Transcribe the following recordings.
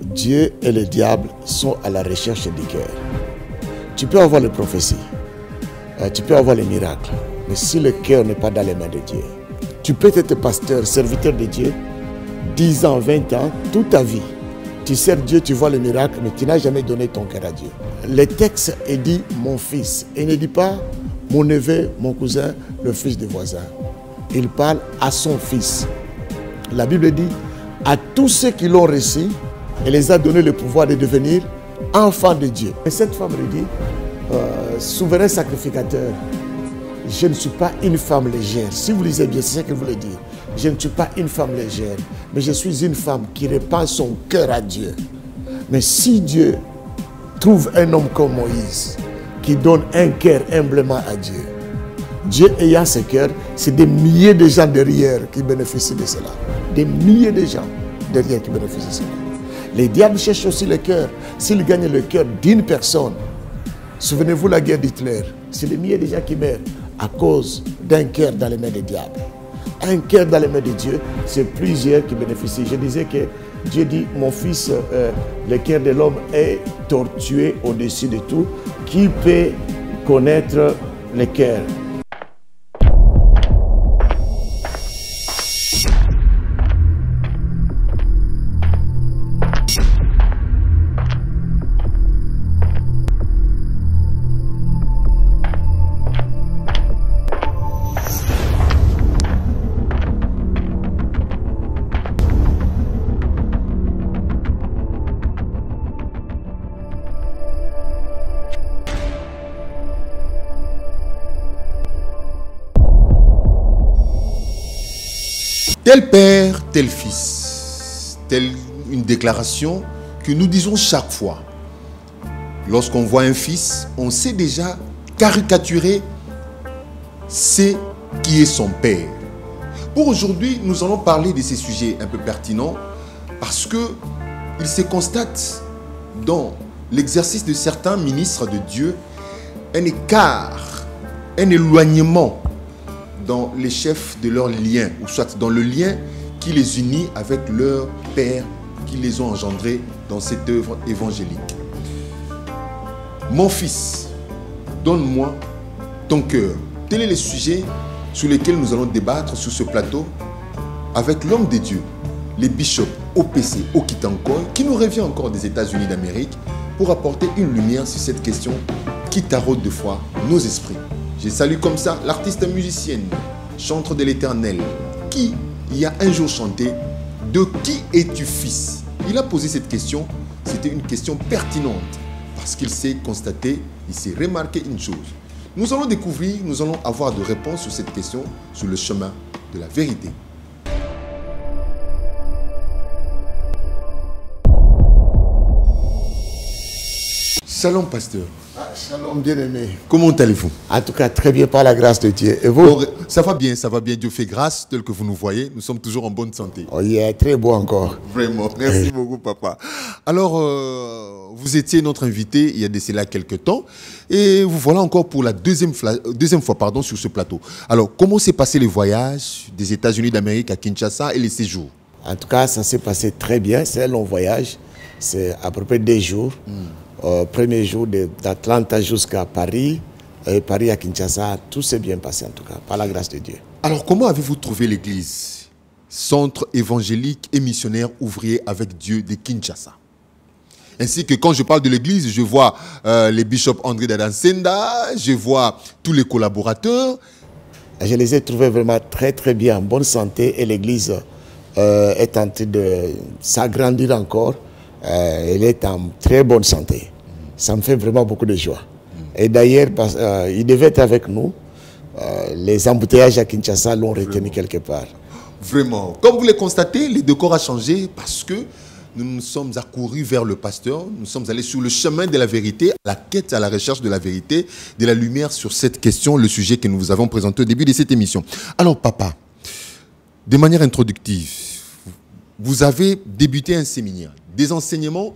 Dieu et le diable sont à la recherche du cœur. Tu peux avoir les prophéties, euh, tu peux avoir les miracles, mais si le cœur n'est pas dans les mains de Dieu, tu peux être pasteur, serviteur de Dieu, 10 ans, 20 ans, toute ta vie. Tu sers Dieu, tu vois les miracles, mais tu n'as jamais donné ton cœur à Dieu. Le texte est dit mon fils. Il ne dit pas mon neveu, mon cousin, le fils du voisin. Il parle à son fils. La Bible dit à tous ceux qui l'ont reçu, elle les a donné le pouvoir de devenir enfants de Dieu. Et cette femme lui dit, euh, souverain sacrificateur, je ne suis pas une femme légère. Si vous lisez bien, c'est ce qu'il voulait dire. Je ne suis pas une femme légère, mais je suis une femme qui répand son cœur à Dieu. Mais si Dieu trouve un homme comme Moïse, qui donne un cœur humblement à Dieu, Dieu ayant ce cœur, c'est des milliers de gens derrière qui bénéficient de cela. Des milliers de gens derrière qui bénéficient de cela. Les diables cherchent aussi le cœur. S'ils gagnent le cœur d'une personne, souvenez-vous la guerre d'Hitler, c'est des milliers de gens qui meurent à cause d'un cœur dans les mains des diables. Un cœur dans les mains de Dieu, c'est plusieurs qui bénéficient. Je disais que Dieu dit, mon fils, euh, le cœur de l'homme est tortué au-dessus de tout. Qui peut connaître le cœur? Tel père, tel fils. Telle une déclaration que nous disons chaque fois. Lorsqu'on voit un fils, on sait déjà caricaturer ce qui est son père. Pour aujourd'hui, nous allons parler de ces sujets un peu pertinents parce que il se constate dans l'exercice de certains ministres de Dieu un écart, un éloignement dans les chefs de leur lien, ou soit dans le lien qui les unit avec leur Père qui les ont engendrés dans cette œuvre évangélique. Mon fils, donne-moi ton cœur. Tel est le sujet sur lequel nous allons débattre sur ce plateau avec l'homme de Dieu, les bishops OPC Okitankoy, qui nous revient encore des États-Unis d'Amérique pour apporter une lumière sur cette question qui taraude de fois nos esprits. Je salue comme ça l'artiste musicienne, chantre de l'éternel, qui y a un jour chanté De qui es-tu fils? Il a posé cette question, c'était une question pertinente, parce qu'il s'est constaté, il s'est remarqué une chose. Nous allons découvrir, nous allons avoir de réponses sur cette question sur le chemin de la vérité. Shalom, pasteur. Ah, Shalom bien-aimé. Comment allez-vous? En tout cas, très bien par la grâce de Dieu. Et vous? Ça va bien, ça va bien. Dieu fait grâce, tel que vous nous voyez. Nous sommes toujours en bonne santé. Oh, yeah, très beau encore. Vraiment. Merci beaucoup, papa. Alors, euh, vous étiez notre invité il y a de cela quelques temps. Et vous voilà encore pour la deuxième, euh, deuxième fois pardon, sur ce plateau. Alors, comment s'est passé le voyage des États-Unis d'Amérique à Kinshasa et les séjours? En tout cas, ça s'est passé très bien. C'est un long voyage. C'est à peu près deux jours. Euh, premier jour d'Atlanta jusqu'à Paris. Et Paris à Kinshasa, tout s'est bien passé en tout cas, par la grâce de Dieu. Alors, comment avez-vous trouvé l'église Centre évangélique et missionnaire ouvrier avec Dieu de Kinshasa? Ainsi que quand je parle de l'église, je vois euh, les bishops André Dadansenda, je vois tous les collaborateurs. Je les ai trouvés vraiment très très bien, en bonne santé et l'église euh, est en train de s'agrandir encore. Euh, elle est en très bonne santé. Ça me fait vraiment beaucoup de joie. Et d'ailleurs, euh, il devait être avec nous. Euh, les embouteillages à Kinshasa l'ont retenu quelque part. Vraiment. Comme vous le constatez, le décor a changé parce que nous nous sommes accourus vers le pasteur, nous sommes allés sur le chemin de la vérité, à la quête, à la recherche de la vérité, de la lumière sur cette question, le sujet que nous vous avons présenté au début de cette émission. Alors, papa, de manière introductive, vous avez débuté un séminaire, des enseignements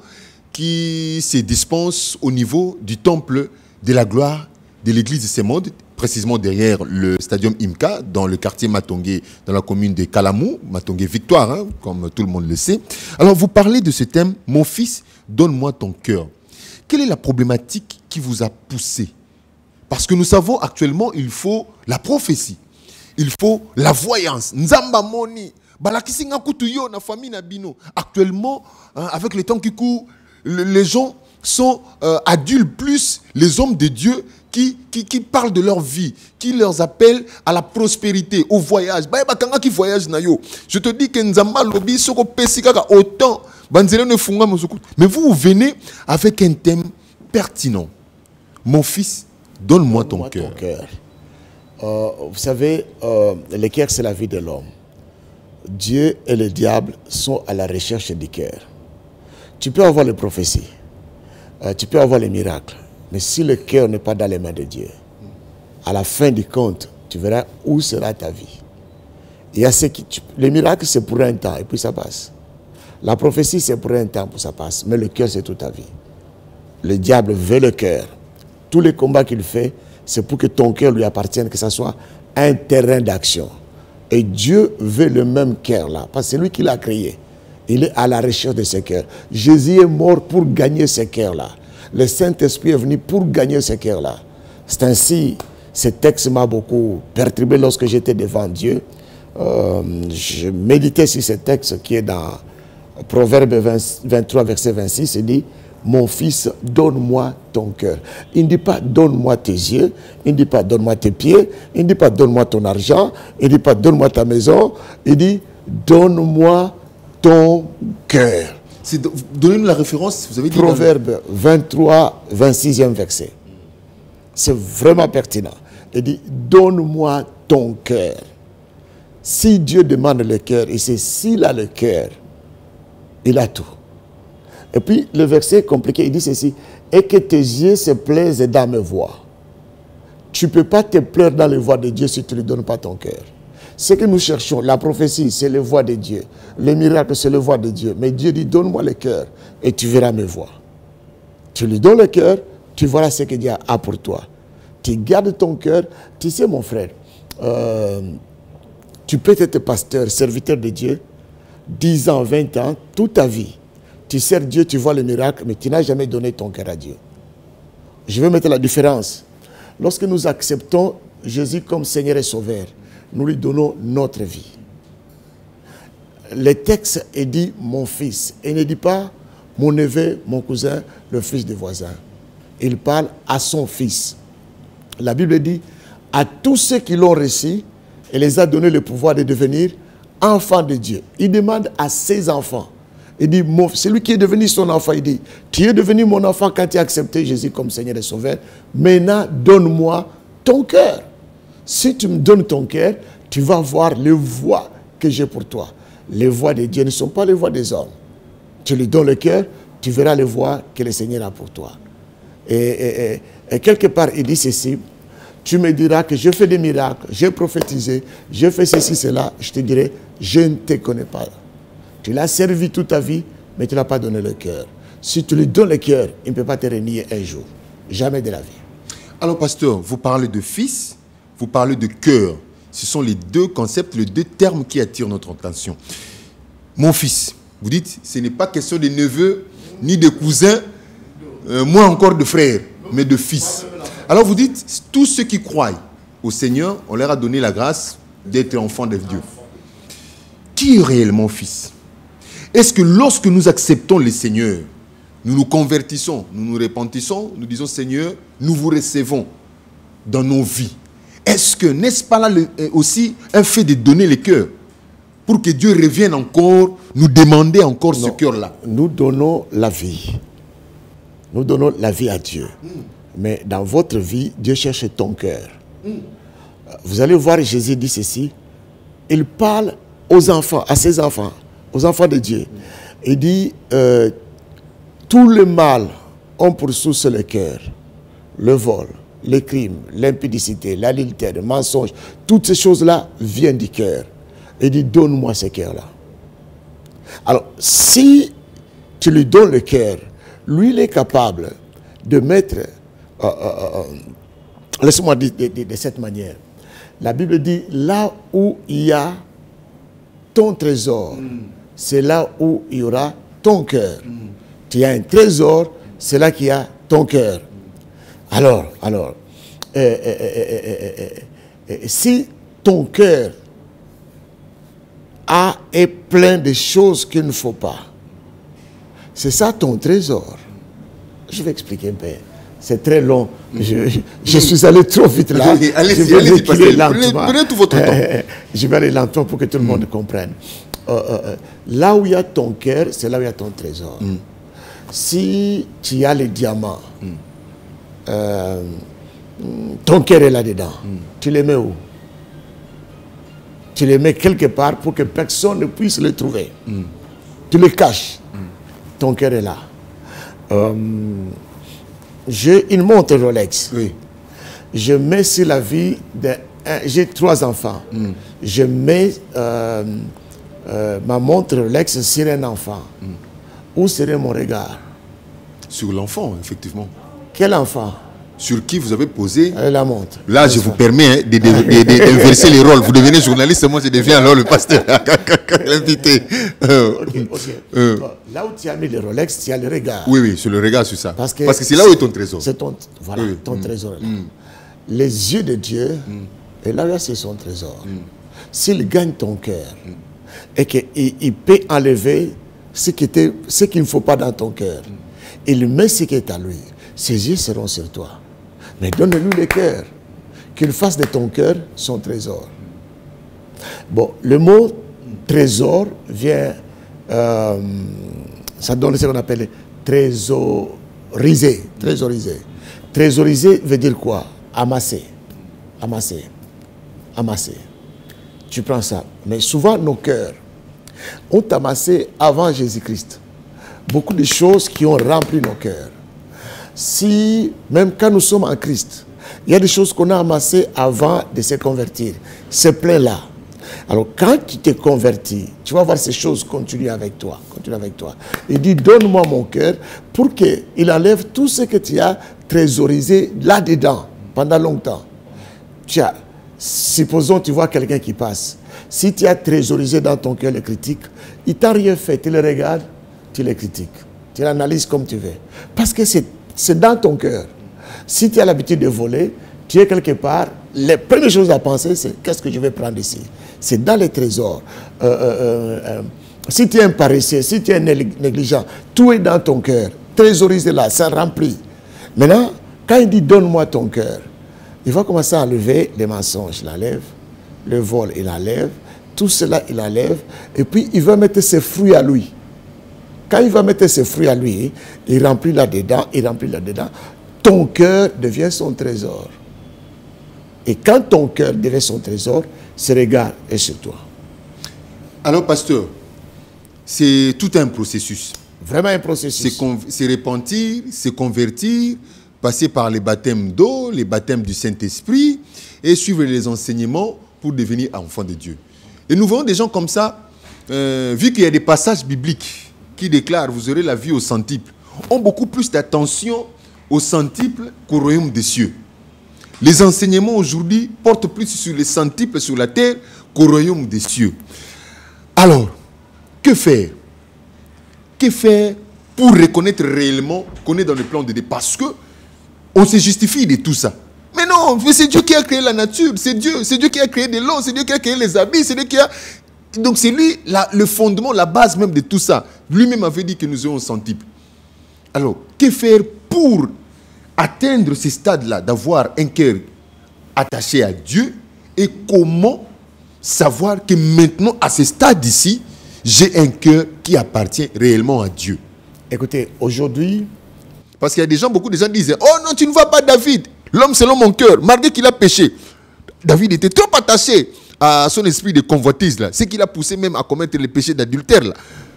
qui se dispensent au niveau du temple de la gloire de l'église de ce monde précisément derrière le stadium IMCA, dans le quartier Matongé, dans la commune de Kalamou, Matongé Victoire, hein, comme tout le monde le sait. Alors, vous parlez de ce thème, Mon fils, donne-moi ton cœur. Quelle est la problématique qui vous a poussé? Parce que nous savons actuellement, il faut la prophétie, il faut la voyance. Nzamba moni, balakisinga na famille na bino. Actuellement, hein, avec le temps qui court, les gens sont euh, adultes plus les hommes de Dieu qui, qui, qui parlent de leur vie, qui leur appellent à la prospérité, au voyage. Baye bakanga qui voyage. Je te dis que nzamba lobi soko autant mosuku. Mais vous, vous venez avec un thème pertinent. Mon fils, donne-moi ton cœur. Euh, vous savez, euh, le cœur, c'est la vie de l'homme. Dieu et le diable sont à la recherche du cœur. Tu peux avoir les prophéties, euh, tu peux avoir les miracles, mais si le cœur n'est pas dans les mains de Dieu, à la fin du compte, tu verras où sera ta vie. Il y a qui, les miracles, c'est pour un temps et puis ça passe. La prophétie, c'est pour un temps, puis ça passe. Mais le cœur, c'est toute ta vie. Le diable veut le cœur. Tous les combats qu'il fait, c'est pour que ton cœur lui appartienne, que ce soit un terrain d'action. Et Dieu veut le même cœur là, parce que c'est lui qui l'a créé. Il est à la recherche de ce cœur. Jésus est mort pour gagner ce cœur là. Le Saint-Esprit est venu pour gagner ce cœur là. C'est ainsi, ce texte m'a beaucoup perturbé lorsque j'étais devant Dieu. Euh, je méditais sur ce texte qui est dans Proverbe 20 23, verset 26, il dit, mon fils, donne-moi ton cœur. Il ne dit pas, donne-moi tes yeux, il ne dit pas, donne-moi tes pieds, il ne dit pas, donne-moi ton argent, il ne dit pas, donne-moi ta maison, il dit, donne-moi ton cœur. Donnez-nous la référence, vous avez dit. le- Proverbe 23, 26e verset. C'est vraiment pertinent. Il dit, donne-moi ton cœur. Si Dieu demande le cœur, et c'est s'il a le cœur, il a tout. Et puis le verset est compliqué, il dit ceci, et que tes yeux se plaisent dans mes voix. Tu ne peux pas te plaire dans les voies de Dieu si tu ne lui donnes pas ton cœur. Ce que nous cherchons, la prophétie, c'est les voies de Dieu. Le miracle, c'est les voies de Dieu. Mais Dieu dit, donne-moi le cœur et tu verras mes voies. Tu lui donnes le cœur, tu verras ce que Dieu a pour toi. Tu gardes ton cœur. Tu sais, mon frère, euh, tu peux être pasteur, serviteur de Dieu, 10 ans, 20 ans, toute ta vie. Tu sers Dieu, tu vois le miracle, mais tu n'as jamais donné ton cœur à Dieu. Je vais mettre la différence. Lorsque nous acceptons Jésus comme Seigneur et Sauveur, nous lui donnons notre vie. Le texte est dit mon fils. Il ne dit pas mon neveu, mon cousin, le fils des voisins. Il parle à son fils. La Bible dit à tous ceux qui l'ont reçu, il les a donné le pouvoir de devenir enfants de Dieu. Il demande à ses enfants. Il dit, celui qui est devenu son enfant, il dit, tu es devenu mon enfant quand tu as accepté Jésus comme Seigneur et Sauveur. Maintenant, donne-moi ton cœur. Si tu me donnes ton cœur, tu vas voir les voies que j'ai pour toi. Les voies de Dieu ne sont pas les voies des hommes. Tu lui donnes le cœur, tu verras les voies que le Seigneur a pour toi. Et, quelque part, il dit ceci, tu me diras que je fais des miracles, j'ai prophétisé, je fais ceci, cela. Je te dirai, je ne te connais pas. Tu l'as servi toute ta vie, mais tu l'as pas donné le cœur. Si tu lui donnes le cœur, il ne peut pas te renier un jour. Jamais de la vie. Alors, pasteur, vous parlez de fils, vous parlez de cœur. Ce sont les deux concepts, les deux termes qui attirent notre attention. Mon fils, vous dites, ce n'est pas question de neveu, ni de cousin, euh, moins encore de frère, mais de fils. Alors vous dites, tous ceux qui croient au Seigneur, on leur a donné la grâce d'être enfants de Dieu. Qui est réellement fils? Est-ce que lorsque nous acceptons le Seigneur, nous nous convertissons, nous nous repentissons, nous disons Seigneur, nous vous recevons dans nos vies? Est-ce que, n'est-ce pas là le- euh, aussi un fait de donner le cœur pour que Dieu revienne encore, nous demander encore ce cœur-là? Nous donnons la vie. Nous donnons la vie à Dieu. Mais dans votre vie, Dieu cherche ton cœur. Vous allez voir, Jésus dit ceci. Il parle aux enfants, à ses enfants, aux enfants de Dieu. Il dit, euh, tout le mal ont pour source le cœur. Le vol, les crimes, l'impudicité, l'adultère, le mensonge, toutes ces choses-là viennent du cœur. Il dit, donne-moi ce cœur-là. Alors, si tu lui donnes le cœur, lui, il est capable de mettre euh, euh, euh, laisse-moi dire de, de- de cette manière. La Bible dit, là où il y a ton trésor, c'est là où il y aura ton cœur. Tu as un trésor, c'est là qu'il y a ton cœur. Alors, alors, euh, euh, euh, si ton cœur a, est plein de choses qu'il ne faut pas, c'est ça ton trésor. Je vais expliquer un peu. C'est très long. Je, je suis allé trop vite là. Je vais reculer pasteur. Prenez- tout votre temps. Je vais aller lentement pour que tout le monde comprenne. Là où il y a ton cœur, c'est là où il y a ton trésor. Si tu as les diamants, euh, ton cœur est là-dedans. Tu les mets où? Tu les mets quelque part pour que personne ne puisse les trouver. Tu les caches. Ton cœur est là. Euh, J'ai une montre Rolex. Oui. Je mets sur la vie de... J'ai trois enfants. Je mets euh, ma montre Rolex sur un enfant. Où serait mon regard? Sur l'enfant, effectivement. Quel enfant Sur qui vous avez posé. Elle la montre. Là, je vous permets hein, d'inverser les rôles. Vous devenez journaliste, moi je deviens alors le pasteur. L'invité. Euh. Euh. Là où tu as mis le Rolex, tu as le regard. oui, oui, sur le regard sur ça. Parce que, c'est là où est ton trésor. C'est ton, voilà, Oui. ton trésor. est là. Les yeux de Dieu, et là, là c'est son trésor. S'il gagne ton cœur et qu'il il peut enlever ce qu'il ne faut pas dans ton cœur, il met ce qui est à lui, ses yeux seront sur toi. Mais donne-lui le cœur, qu'il fasse de ton cœur son trésor. Bon, le mot trésor vient, euh, ça donne ce qu'on appelle trésoriser. Trésoriser. Trésoriser veut dire quoi? Amasser. Amasser. Amasser. Tu prends ça. Mais souvent, nos cœurs ont amassé avant Jésus-Christ. Beaucoup de choses qui ont rempli nos cœurs. Si, même quand nous sommes en Christ, il y a des choses qu'on a amassées avant de se convertir. C'est plein là. Alors, quand tu t'es converti, tu vas voir ces choses continuer avec toi. Continuer avec toi. Il dit, donne-moi mon cœur pour qu'il enlève tout ce que tu as trésorisé là-dedans pendant longtemps. As, supposons tu vois quelqu'un qui passe. Si tu as trésorisé dans ton cœur les critiques, il t'a rien fait. Tu le regardes, tu les critiques. Tu l'analyses comme tu veux. Parce que c'est c'est dans ton cœur. Si tu as l'habitude de voler, tu es quelque part, les premières choses à penser, c'est qu'est-ce que je vais prendre ici? C'est dans les trésors. Euh, euh, euh, si tu es un paresseux, si tu es un nég- négligent, tout est dans ton cœur. Trésorisé là, ça remplit. Maintenant, quand il dit donne-moi ton cœur, il va commencer à enlever les mensonges, il enlève, le vol, il enlève, tout cela, il enlève, et puis il va mettre ses fruits à lui. Quand il va mettre ses fruits à lui, il remplit là-dedans, il remplit là-dedans, ton cœur devient son trésor. Et quand ton cœur devient son trésor, ce regard est sur toi. Alors, pasteur, c'est tout un processus. Vraiment un processus. c'est repentir, c'est convertir, passer par les baptêmes d'eau, les baptêmes du Saint-Esprit et suivre les enseignements pour devenir enfant de Dieu. Et nous voyons des gens comme ça, euh, vu qu'il y a des passages bibliques qui déclarent vous aurez la vie au centuple, ont beaucoup plus d'attention au centuple qu'au royaume des cieux. Les enseignements aujourd'hui portent plus sur les centuples sur la terre qu'au royaume des cieux. Alors, que faire? Que faire pour reconnaître réellement qu'on est dans le plan de Dieu? Parce que on se justifie de tout ça. Mais non, c'est Dieu qui a créé la nature, c'est Dieu, c'est Dieu qui a créé de l'eau, c'est Dieu qui a créé les habits, c'est Dieu qui a... Donc c'est lui la- le fondement, la base même de tout ça. Lui-même avait dit que nous serons centiples. Alors, que faire pour atteindre ce stade-là, d'avoir un cœur attaché à Dieu? Et comment savoir que maintenant, à ce stade ici, j'ai un cœur qui appartient réellement à Dieu? Écoutez, aujourd'hui, Parce qu'il y a des gens, beaucoup de gens disaient, oh non, tu ne vois pas David, l'homme selon mon cœur, malgré qu'il a péché. David était trop attaché à son esprit de convoitise, là. Ce qui l'a poussé même à commettre le péché d'adultère, là.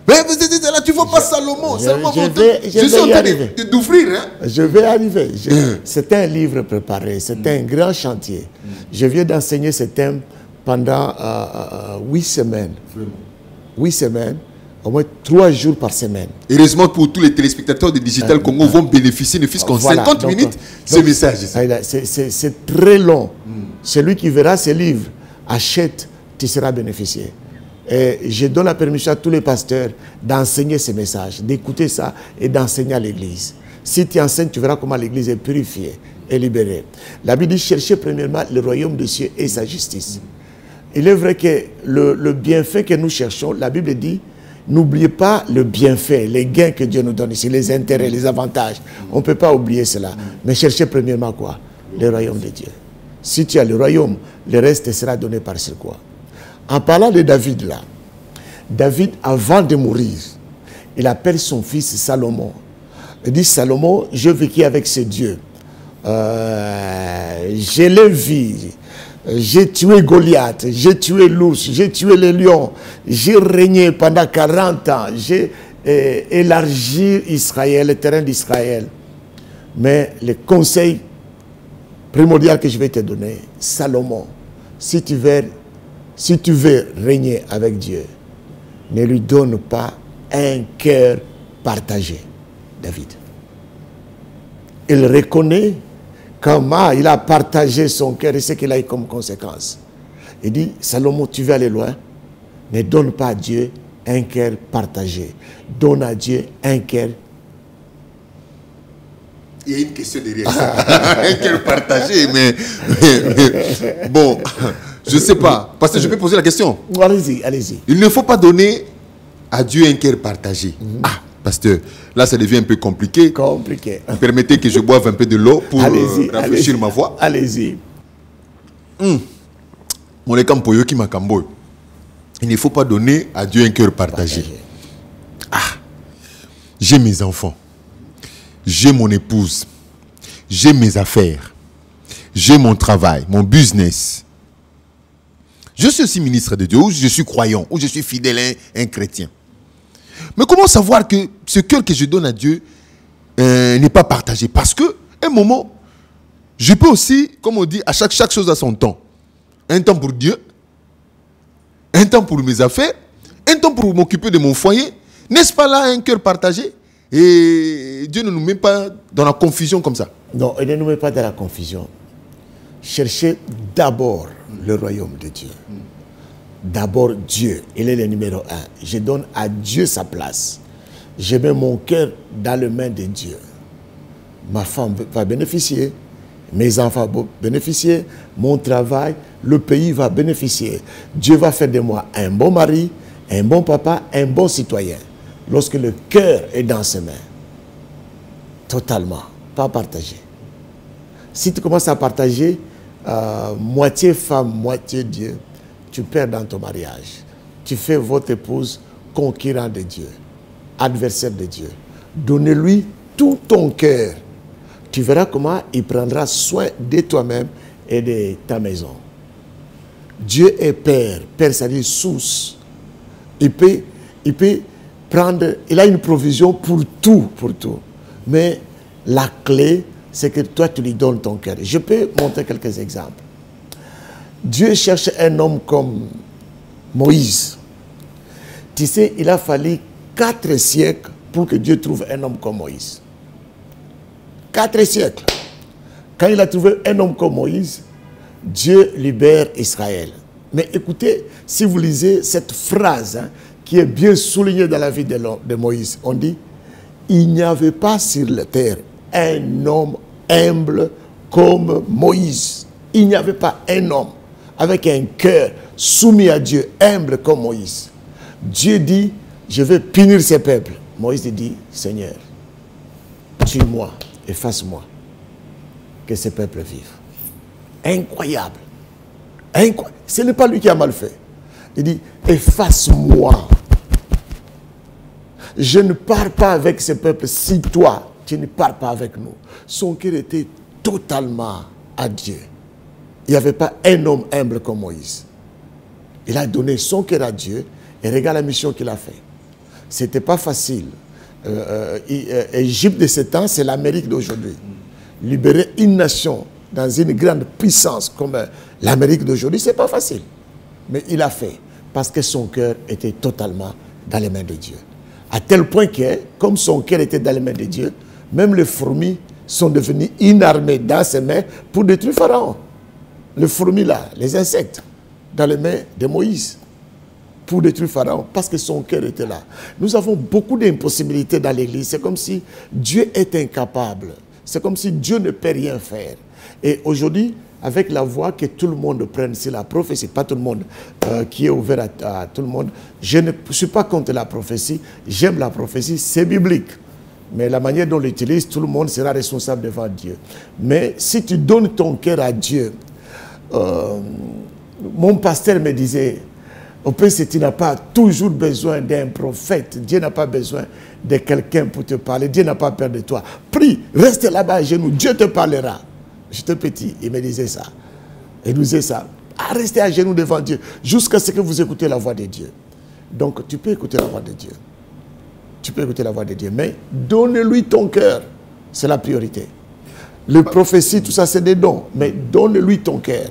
Mais vous êtes là, tu ne vois pas Salomon. je- Salomon, je vais- je je suis vais en y train d'ouvrir, hein. Je vais arriver. Mm. C'était un livre préparé, c'était un grand chantier. Je viens d'enseigner ce thème pendant euh, euh, huit semaines. Huit semaines au moins trois jours par semaine. Heureusement pour tous les téléspectateurs de Digital Congo vont bénéficier ne fût-ce qu'en Voilà, 50 donc, minutes euh, ce message. c'est- très long. Celui qui verra ces livres, achète, tu seras bénéficié. Et je donne la permission à tous les pasteurs d'enseigner ces messages, d'écouter ça et d'enseigner à l'Église. Si tu enseignes, tu verras comment l'Église est purifiée et libérée. La Bible dit cherchez premièrement le royaume de Dieu et sa justice. Il est vrai que le, le bienfait que nous cherchons, la Bible dit, n'oubliez pas le bienfait, les gains que Dieu nous donne ici, les intérêts, les avantages. On ne peut pas oublier cela. Mais cherchez premièrement quoi? Le royaume de Dieu. Si tu as le royaume, le reste te sera donné par ce quoi En parlant de David là, David, avant de mourir, il appelle son fils Salomon. Il dit, Salomon, je vécu avec ce Dieu. Euh, je l'ai. J'ai tué Goliath, j'ai tué l'ours, j'ai tué les lions, j'ai régné pendant 40 ans, j'ai euh, élargi Israël, le terrain d'Israël. Mais le conseil primordial que je vais te donner, Salomon, si tu veux, si tu veux régner avec Dieu, ne lui donne pas un cœur partagé, David. Il reconnaît comment il a partagé son cœur et ce qu'il a eu comme conséquence. Il dit, Salomon, tu veux aller loin, ne donne pas à Dieu un cœur partagé. Donne à Dieu un cœur Il y a une question derrière ça. Un cœur partagé, mais, mais- mais- bon, je ne sais pas. Parce que je peux poser la question. Allez-y, allez-y. Il ne faut pas donner à Dieu un cœur partagé. Ah, pasteur, là ça devient un peu compliqué. Compliqué. Permettez que je boive un peu de l'eau pour euh, rafraîchir ma voix. Allez-y. Mon lekampoyo qui makambo. Il ne faut pas donner à Dieu un cœur partagé. J'ai mes enfants. J'ai mon épouse. J'ai mes affaires. J'ai mon travail, mon business. Je suis aussi ministre de Dieu, ou je suis croyant, ou je suis fidèle, un, un chrétien. Mais comment savoir que ce cœur que je donne à Dieu euh, n'est pas partagé? Parce que, un moment, je peux aussi, comme on dit, à chaque, chaque chose à son temps. Un temps pour Dieu, un temps pour mes affaires, un temps pour m'occuper de mon foyer. N'est-ce pas là un cœur partagé? Et Dieu ne nous met pas dans la confusion comme ça. Non, et ne nous met pas dans la confusion. Cherchez d'abord le royaume de Dieu. D'abord Dieu, il est le numéro un. Je donne à Dieu sa place. Je mets mon cœur dans les mains de Dieu. Ma femme va bénéficier, mes enfants vont bénéficier, mon travail, le pays va bénéficier. Dieu va faire de moi un bon mari, un bon papa, un bon citoyen. Lorsque le cœur est dans ses mains. Totalement, pas partagé. Si tu commences à partager euh, moitié femme, moitié Dieu, tu perds dans ton mariage. Tu fais votre épouse concurrent de Dieu, adversaire de Dieu. Donnez-lui tout ton cœur. Tu verras comment il prendra soin de toi-même et de ta maison. Dieu est Père. Père, dit source. Il peut, il peut prendre, il a une provision pour tout, pour tout. Mais la clé, c'est que toi, tu lui donnes ton cœur. Je peux montrer quelques exemples. Dieu cherche un homme comme Moïse. Tu sais, il a fallu quatre siècles pour que Dieu trouve un homme comme Moïse. Quatre siècles. Quand il a trouvé un homme comme Moïse, Dieu libère Israël. Mais écoutez, si vous lisez cette phrase hein, qui est bien soulignée dans la vie de Moïse, on dit, il n'y avait pas sur la terre un homme humble comme Moïse. Il n'y avait pas un homme avec un cœur soumis à Dieu, humble comme Moïse. Dieu dit, je vais punir ces peuples. Moïse dit, Seigneur, tue-moi, efface-moi, que ces peuples vivent. Incroyable. Incroyable. Ce n'est pas lui qui a mal fait. Il dit, efface-moi. Je ne pars pas avec ce peuple si toi, tu ne pars pas avec nous. Son cœur était totalement à Dieu. Il n'y avait pas un homme humble comme Moïse. Il a donné son cœur à Dieu et regarde la mission qu'il a fait. Ce n'était pas facile. Euh, euh, euh, Égypte de ce temps, c'est l'Amérique d'aujourd'hui. Libérer une nation dans une grande puissance comme l'Amérique d'aujourd'hui, ce n'est pas facile. Mais il a fait parce que son cœur était totalement dans les mains de Dieu. À tel point que, comme son cœur était dans les mains de Dieu, même les fourmis sont devenues inarmées dans ses mains pour détruire Pharaon. Les fourmis là, les insectes, dans les mains de Moïse pour détruire Pharaon parce que son cœur était là. Nous avons beaucoup d'impossibilités dans l'Église. C'est comme si Dieu est incapable. C'est comme si Dieu ne peut rien faire. Et aujourd'hui, avec la voix que tout le monde prenne, c'est la prophétie, pas tout le monde euh, qui est ouvert à, tout le monde. Je ne suis pas contre la prophétie, j'aime la prophétie, c'est biblique. Mais la manière dont on l'utilise, tout le monde sera responsable devant Dieu. Mais si tu donnes ton cœur à Dieu, euh, mon pasteur me disait, au plus, tu n'as pas toujours besoin d'un prophète. Dieu n'a pas besoin de quelqu'un pour te parler. Dieu n'a pas peur de toi. Prie, reste là-bas à genoux. Dieu te parlera. J'étais petit, il me disait ça. Il nous disait ça. Ah, restez à genoux devant Dieu jusqu'à ce que vous écoutez la voix de Dieu. Donc, tu peux écouter la voix de Dieu. Tu peux écouter la voix de Dieu. Mais donne-lui ton cœur. C'est la priorité. Le prophétie, tout ça, c'est des dons. Mais donne-lui ton cœur.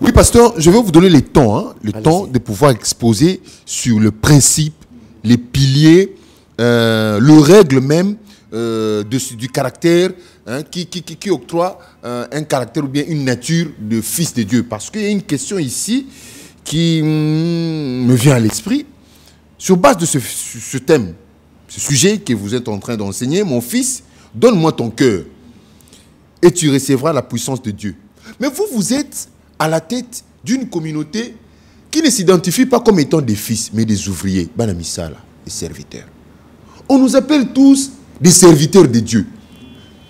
Oui, pasteur, je vais vous donner le temps, hein, le temps de pouvoir exposer sur le principe, les piliers, euh, le règle même euh, du caractère hein, qui, octroie euh, un caractère ou bien une nature de fils de Dieu. Parce qu'il y a une question ici qui mm, me vient à l'esprit. Sur base de ce, thème, ce sujet que vous êtes en train d'enseigner, mon fils, donne-moi ton cœur et tu recevras la puissance de Dieu. Mais vous, vous êtes à la tête d'une communauté qui ne s'identifie pas comme étant des fils, mais des ouvriers, des serviteurs. On nous appelle tous des serviteurs de Dieu.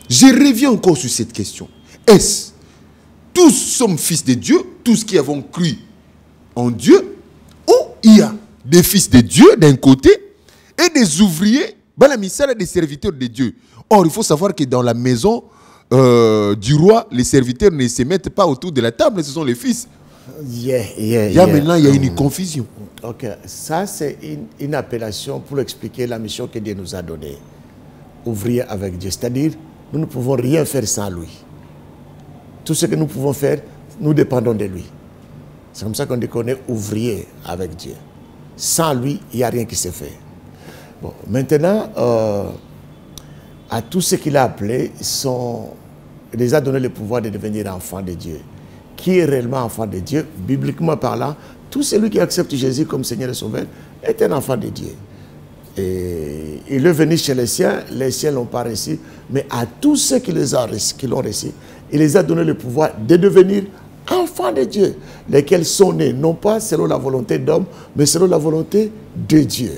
Je reviens encore sur cette question. Est-ce tous sommes fils de Dieu, tous qui avons cru en Dieu, ou il y a des fils de Dieu d'un côté et des ouvriers, Banamisala, des serviteurs de Dieu. Or, il faut savoir que dans la maison euh, du roi, les serviteurs ne se mettent pas autour de la table, ce sont les fils. il y a maintenant il y a une confusion. Ok, ça c'est une, appellation pour expliquer la mission que Dieu nous a donnée. Ouvrir avec Dieu, c'est-à-dire nous ne pouvons rien faire sans lui. Tout ce que nous pouvons faire, nous dépendons de lui. C'est comme ça qu'on dit qu'on est ouvrier avec Dieu. Sans lui, il n'y a rien qui se fait. Bon, maintenant, euh, à tous ceux qu'il a appelés, il les a donné le pouvoir de devenir enfants de Dieu. Qui est réellement enfant de Dieu? Bibliquement parlant, tout celui qui accepte Jésus comme Seigneur et Sauveur est un enfant de Dieu. Et il est venu chez les siens, les siens n'ont pas reçu, mais à tous ceux qui l'ont reçu, il les a donné le pouvoir de devenir enfants de Dieu, lesquels sont nés, non pas selon la volonté d'homme, mais selon la volonté de Dieu.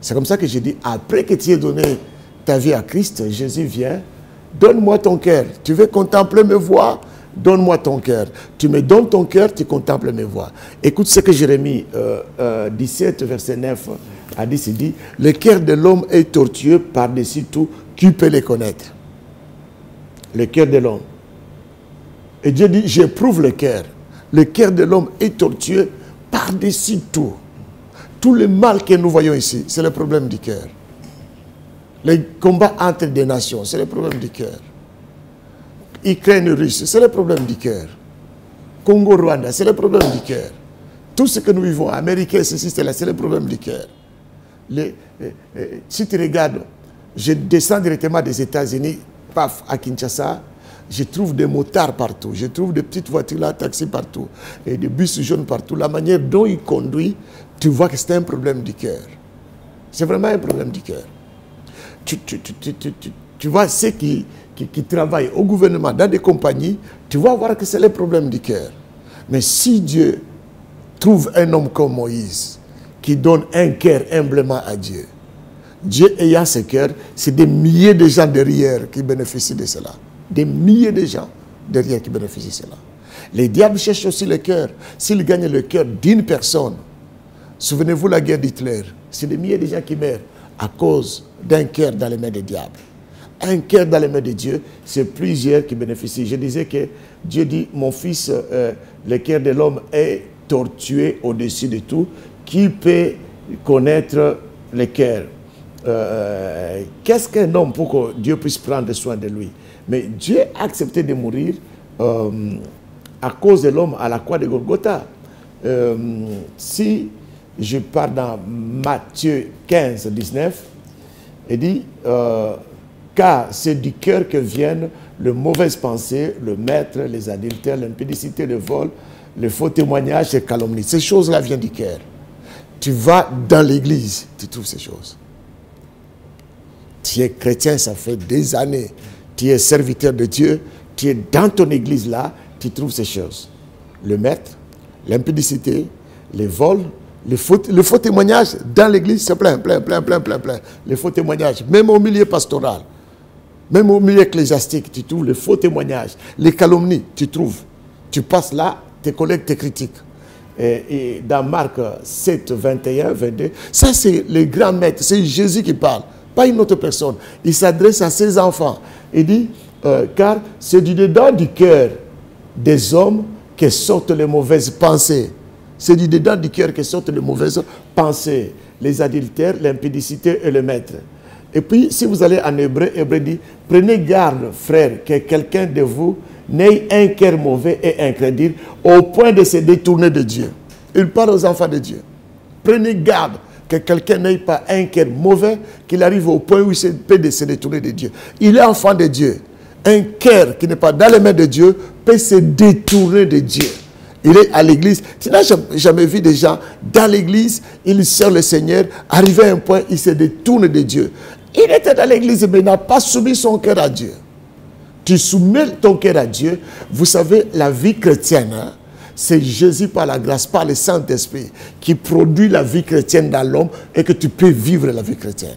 C'est comme ça que j'ai dit, après que tu aies donné ta vie à Christ, Jésus vient, donne-moi ton cœur. Tu veux contempler mes voix? Donne-moi ton cœur. Tu me donnes ton cœur, tu contemples mes voix. Écoute ce que Jérémie 17, euh, euh, verset 9 a dit, il dit, le cœur de l'homme est tortueux par-dessus tout, qui peut les connaître? Le cœur de l'homme. Et Dieu dit, j'éprouve le cœur. Le cœur de l'homme est tortueux par-dessus tout. Tout le mal que nous voyons ici, c'est le problème du cœur. Les combats entre des nations, c'est le problème du cœur. Ukraine-Russe, c'est le problème du cœur. Congo-Rwanda, c'est le problème du cœur. Tout ce que nous vivons, Américains, ceci, c'est là, c'est le problème du cœur. Si tu regardes, je descends directement des États-Unis, paf, à Kinshasa, je trouve des motards partout, je trouve des petites voitures là, taxis partout, et des bus jaunes partout. La manière dont ils conduisent, tu vois que c'est un problème du cœur. C'est vraiment un problème du cœur tu, vois ceux qui, qui, travaillent au gouvernement, dans des compagnies, tu vas voir que c'est le problème du cœur. Mais si Dieu trouve un homme comme Moïse, qui donne un cœur humblement à Dieu, Dieu ayant ce cœur, c'est des milliers de gens derrière qui bénéficient de cela. Des milliers de gens derrière qui bénéficient de cela. Les diables cherchent aussi le cœur. S'ils gagnent le cœur d'une personne, souvenez-vous la guerre d'Hitler, c'est des milliers de gens qui meurent à cause d'un cœur dans les mains des diables. Un cœur dans les mains de Dieu, c'est plusieurs qui bénéficient. Je disais que Dieu dit, mon fils, euh, le cœur de l'homme est tortué au-dessus de tout. Qui peut connaître le cœur euh, Qu'est-ce qu'un homme pour que Dieu puisse prendre soin de lui? Mais Dieu a accepté de mourir euh, à cause de l'homme à la croix de Golgotha. si je pars dans Matthieu 15, 19, il dit, euh, car c'est du cœur que viennent les mauvaises pensées, le maître, les adultères, l'impédicité, le vol, le faux témoignage, les calomnies. Ces choses-là viennent du cœur. Tu vas dans l'église, tu trouves ces choses. Tu es chrétien, ça fait des années. Tu es serviteur de Dieu, tu es dans ton église là, tu trouves ces choses. Le maître, l'impédicité, les vols, le faux, le faux témoignage dans l'église, c'est plein, plein, plein, plein, plein, plein. Les faux témoignages, même au milieu pastoral, même au milieu ecclésiastique, tu trouves les faux témoignages, les calomnies, tu trouves. Tu passes là, tes collègues te critiquent. Et, dans Marc 7, 21, 22, ça c'est le grand maître, c'est Jésus qui parle, pas une autre personne. Il s'adresse à ses enfants. Il dit, euh, car c'est du dedans du cœur des hommes que sortent les mauvaises pensées. C'est du dedans du cœur que sortent les mauvaises pensées, les adultères, l'impédicité et le maître. Et puis, si vous allez en hébreu, hébreu dit, prenez garde, frère, que quelqu'un de vous n'ait un cœur mauvais et incrédule au point de se détourner de Dieu. Il parle aux enfants de Dieu. Prenez garde que quelqu'un n'ait pas un cœur mauvais, qu'il arrive au point où il peut se détourner de Dieu. Il est enfant de Dieu. Un cœur qui n'est pas dans les mains de Dieu peut se détourner de Dieu. Il est à l'église. Tu n'as jamais vu des gens dans l'église, ils servent le Seigneur, arrivé à un point, il se détourne de Dieu. Il était dans l'église, mais n'a pas soumis son cœur à Dieu. Tu soumets ton cœur à Dieu. Vous savez, la vie chrétienne, hein, c'est Jésus par la grâce, par le Saint-Esprit, qui produit la vie chrétienne dans l'homme et que tu peux vivre la vie chrétienne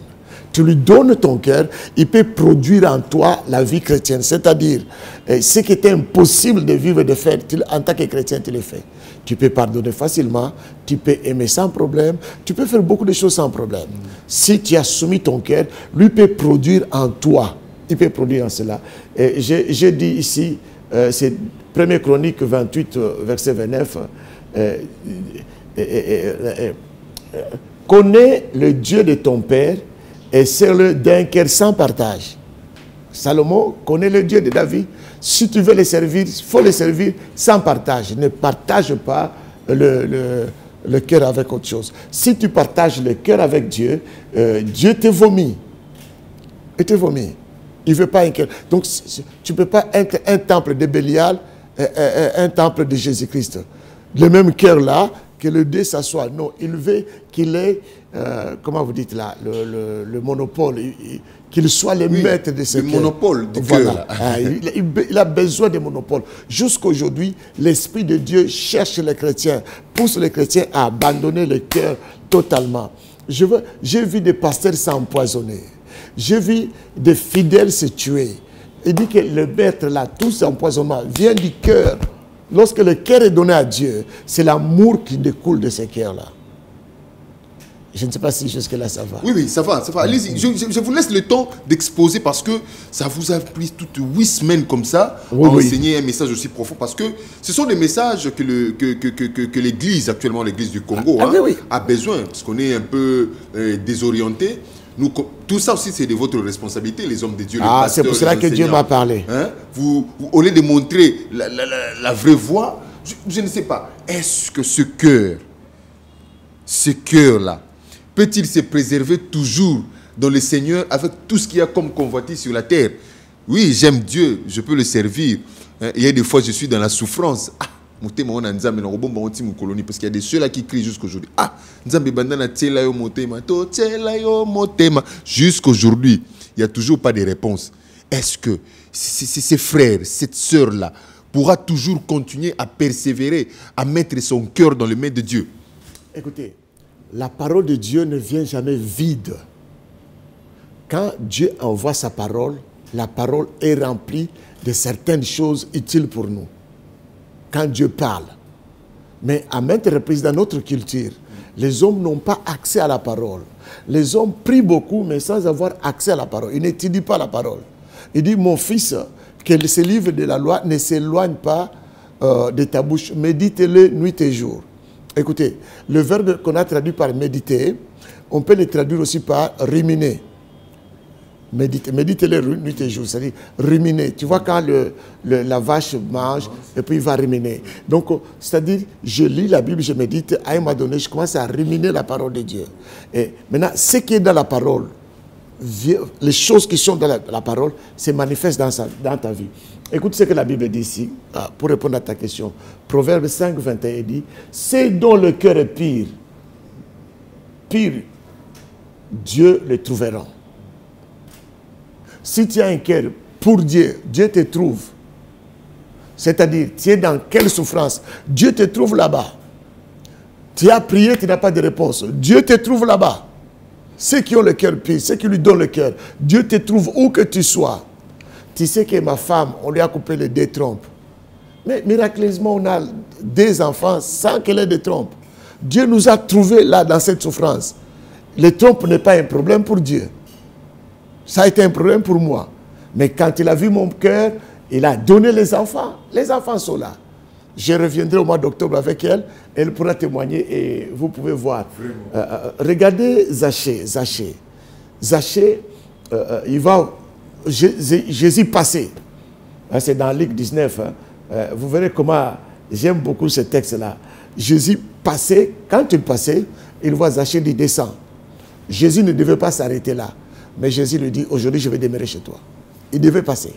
tu lui donnes ton cœur, il peut produire en toi la vie chrétienne. C'est-à-dire, eh, ce qui était impossible de vivre et de faire, en tant que chrétien, tu le fais. Tu peux pardonner facilement, tu peux aimer sans problème, tu peux faire beaucoup de choses sans problème. Si tu as soumis ton cœur, lui peut produire en toi. Il peut produire en cela. J'ai dit ici, euh, c'est 1 Chronique 28, euh, verset 29. Euh, connais le Dieu de ton Père et c'est le d'un cœur sans partage. Salomon connaît le Dieu de David. Si tu veux le servir, il faut le servir sans partage. Ne partage pas le, le, cœur avec autre chose. Si tu partages le cœur avec Dieu, Dieu te vomit. Il te vomit. Il ne veut pas un cœur. Donc, tu ne peux pas être un temple de Bélial, euh, euh, un temple de Jésus-Christ. Le même cœur-là, que le dé s'assoit. Non, il veut qu'il ait, euh, comment vous dites là, le, monopole, qu'il soit le maître de ce Le monopole du cœur. Ah, il, a besoin de monopole. Jusqu'aujourd'hui, l'Esprit de Dieu cherche les chrétiens, pousse les chrétiens à abandonner le cœur totalement. J'ai vu des pasteurs s'empoisonner. J'ai vu des fidèles se tuer. Il dit que le maître, là, tout cet empoisonnement vient du cœur. Lorsque le cœur est donné à Dieu, c'est l'amour qui découle de ce cœur-là. Je ne sais pas si jusque-là ça va. Oui, oui, ça va, ça va. Allez-y, je, vous laisse le temps d'exposer parce que ça vous a pris toutes huit semaines comme ça à enseigner un message aussi profond parce que ce sont des messages que, le, que, que, que, que l'Église, actuellement l'Église du Congo, ah, hein, a besoin parce qu'on est un peu euh, désorienté. Nous, tout ça aussi, c'est de votre responsabilité, les hommes de Dieu. Ah, c'est pour cela que Dieu m'a parlé. Hein? Vous, au lieu de montrer la, vraie voie, je, ne sais pas, est-ce que ce cœur, ce cœur-là, peut-il se préserver toujours dans le Seigneur avec tout ce qu'il y a comme convoitise sur la terre? Oui, j'aime Dieu, je peux le servir. Hein? Il y a des fois, je suis dans la souffrance. Ah, motema wana nzambe na oti mokoloni parce qu'il y a des ceux là qui crient jusqu'aujourd'hui. Ah nzambe banda na tiela yo motema. Yo motema. Jusqu'aujourd'hui il y a toujours pas de réponse. Est-ce que ces frères cette sœur là pourra toujours continuer à persévérer à mettre son cœur dans les mains de Dieu? Écoutez la parole de Dieu ne vient jamais vide. Quand Dieu envoie sa parole la parole est remplie de certaines choses utiles pour nous quand Dieu parle. Mais à maintes reprises dans notre culture, les hommes n'ont pas accès à la parole. Les hommes prient beaucoup, mais sans avoir accès à la parole. Ils n'étudient pas la parole. Il dit, mon fils, que ce livre de la loi ne s'éloigne pas euh, de ta bouche. Médite-le nuit et jour. Écoutez, le verbe qu'on a traduit par méditer, on peut le traduire aussi par ruminer. Méditer, méditer les nuit et jour, c'est-à-dire ruminer. Tu vois, quand la vache mange, et puis il va ruminer. Donc, c'est-à-dire, je lis la Bible, je médite, à un moment donné, je commence à ruminer la parole de Dieu. Et maintenant, ce qui est dans la parole, les choses qui sont dans la, parole se manifestent dans, dans ta vie. Écoute ce que la Bible dit ici, ah, pour répondre à ta question. Proverbe 5, 21 dit C'est dont le cœur est pire, pire, Dieu le trouvera. Si tu as un cœur pour Dieu, Dieu te trouve. C'est-à-dire, tu es dans quelle souffrance Dieu te trouve là-bas. Tu as prié, tu n'as pas de réponse. Dieu te trouve là-bas. Ceux qui ont le cœur pire, ceux qui lui donnent le cœur, Dieu te trouve où que tu sois. Tu sais que ma femme, on lui a coupé les deux trompes. Mais miraculeusement, on a des enfants sans qu'elle ait de trompes. Dieu nous a trouvés là dans cette souffrance. Les trompes n'est pas un problème pour Dieu. Ça a été un problème pour moi. Mais quand il a vu mon cœur, il a donné les enfants. Les enfants sont là. Je reviendrai au mois d'octobre avec elle. Elle pourra témoigner et vous pouvez voir. Euh, euh, regardez Zaché. Zaché. Zaché, euh, il va. Jésus passé. Hein, c'est dans Luc 19. Hein. vous verrez comment j'aime beaucoup ce texte-là. Jésus passait, quand il passait, il voit Zaché, il descend. Jésus ne devait pas s'arrêter là. Mais Jésus lui dit, aujourd'hui je vais demeurer chez toi. Il devait passer.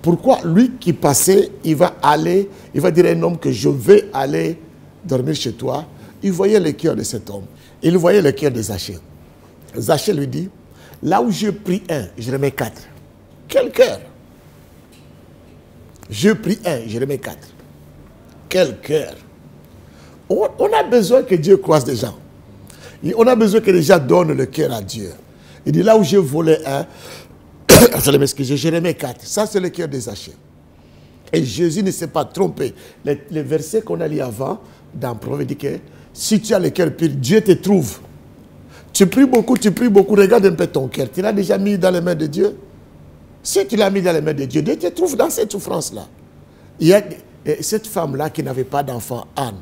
Pourquoi lui qui passait, il va aller, il va dire à un homme que je vais aller dormir chez toi? Il voyait le cœur de cet homme. Il voyait le cœur de Zachée. Zachée lui dit, là où je prie un, je remets quatre. Quel cœur? Je prie un, je remets quatre. Quel cœur? On, on a besoin que Dieu croise des gens. On a besoin que les gens donnent le cœur à Dieu. Il dit là où j'ai volé un, j'ai remis quatre. Ça, c'est le cœur des achats. Et Jésus ne s'est pas trompé. Les, versets qu'on a lu avant, dans Proverbe, dit que si tu as le cœur pur, Dieu te trouve. Tu pries beaucoup, tu pries beaucoup, regarde un peu ton cœur. Tu l'as déjà mis dans les mains de Dieu? Si tu l'as mis dans les mains de Dieu, Dieu te trouve dans cette souffrance-là. Il y a cette femme-là qui n'avait pas d'enfant, Anne.